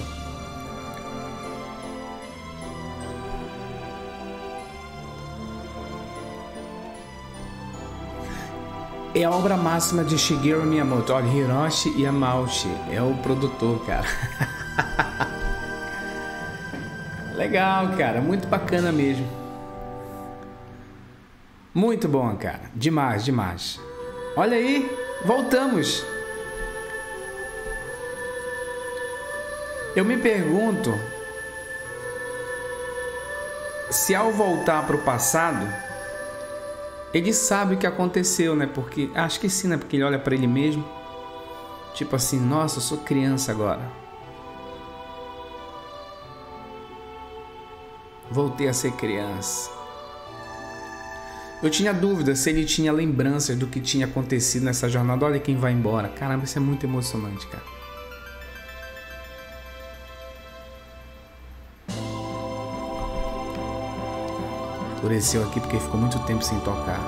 S1: É a obra máxima de Shigeru Miyamoto. Olha, Hiroshi Yamauchi é o produtor, cara. *laughs* Legal, cara. Muito bacana mesmo. Muito bom, cara. Demais, demais. Olha aí, voltamos. Eu me pergunto se ao voltar para o passado ele sabe o que aconteceu, né? Porque acho que sim, né? Porque ele olha para ele mesmo, tipo assim, nossa, eu sou criança agora. Voltei a ser criança. Eu tinha dúvida se ele tinha lembranças do que tinha acontecido nessa jornada. Olha quem vai embora. Caramba, isso é muito emocionante, cara. Escureceu aqui porque ficou muito tempo sem tocar.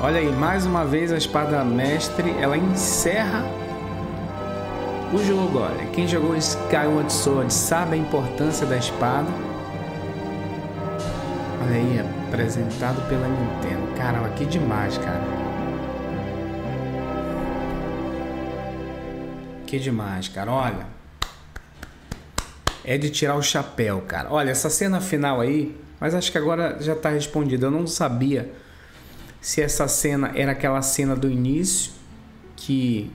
S1: Olha aí, mais uma vez a espada mestre, ela encerra o jogo, olha. Quem jogou Skyward Sword sabe a importância da espada. Olha aí, apresentado pela Nintendo. Caramba, que demais, cara. Que demais, cara. Olha. É de tirar o chapéu, cara. Olha, essa cena final aí mas acho que agora já está respondido. Eu não sabia se essa cena era aquela cena do início que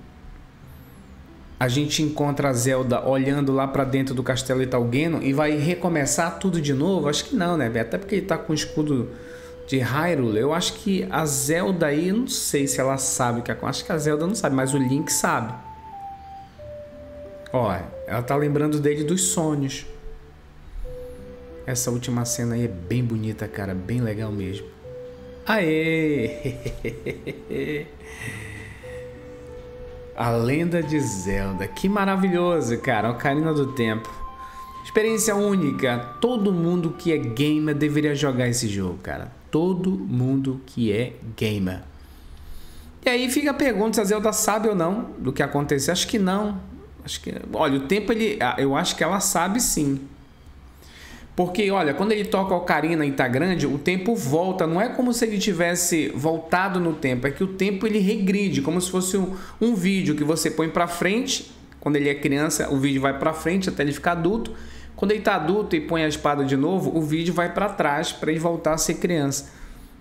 S1: a gente encontra a Zelda olhando lá para dentro do castelo Italgueno e vai recomeçar tudo de novo? Acho que não, né? Até porque ele tá com o escudo de Hyrule. Eu acho que a Zelda aí, não sei se ela sabe o que acontece. Acho que a Zelda não sabe, mas o Link sabe. Ó, ela tá lembrando dele dos sonhos. Essa última cena aí é bem bonita, cara, bem legal mesmo. Aê! *laughs* A lenda de Zelda, que maravilhoso, cara, Ocarina do Tempo. Experiência única. Todo mundo que é gamer deveria jogar esse jogo, cara. Todo mundo que é gamer. E aí fica a pergunta se a Zelda sabe ou não do que aconteceu. Acho que não. Acho que, olha, o tempo ele, ah, eu acho que ela sabe sim. Porque, olha, quando ele toca o Ocarina e tá grande, o tempo volta. Não é como se ele tivesse voltado no tempo. É que o tempo ele regride, como se fosse um, um vídeo que você põe para frente Quando ele é criança, o vídeo vai para frente até ele ficar adulto. Quando ele está adulto e põe a espada de novo, o vídeo vai para trás para ele voltar a ser criança.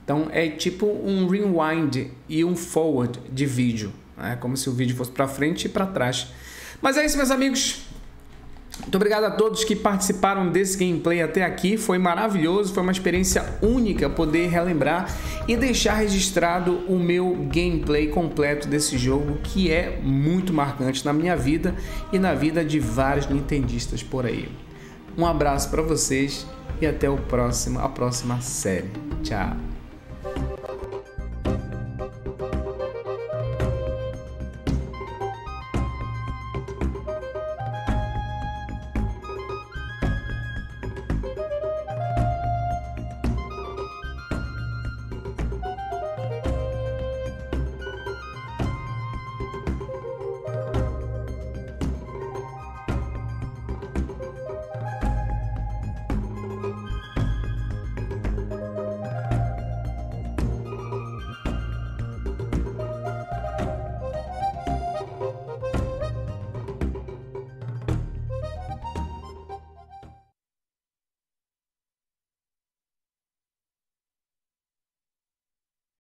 S1: Então é tipo um rewind e um forward de vídeo, é como se o vídeo fosse para frente e para trás. Mas é isso, meus amigos. Muito obrigado a todos que participaram desse gameplay até aqui. Foi maravilhoso, foi uma experiência única poder relembrar e deixar registrado o meu gameplay completo desse jogo, que é muito marcante na minha vida e na vida de vários nintendistas por aí. Um abraço para vocês e até o próximo, a próxima série. Tchau.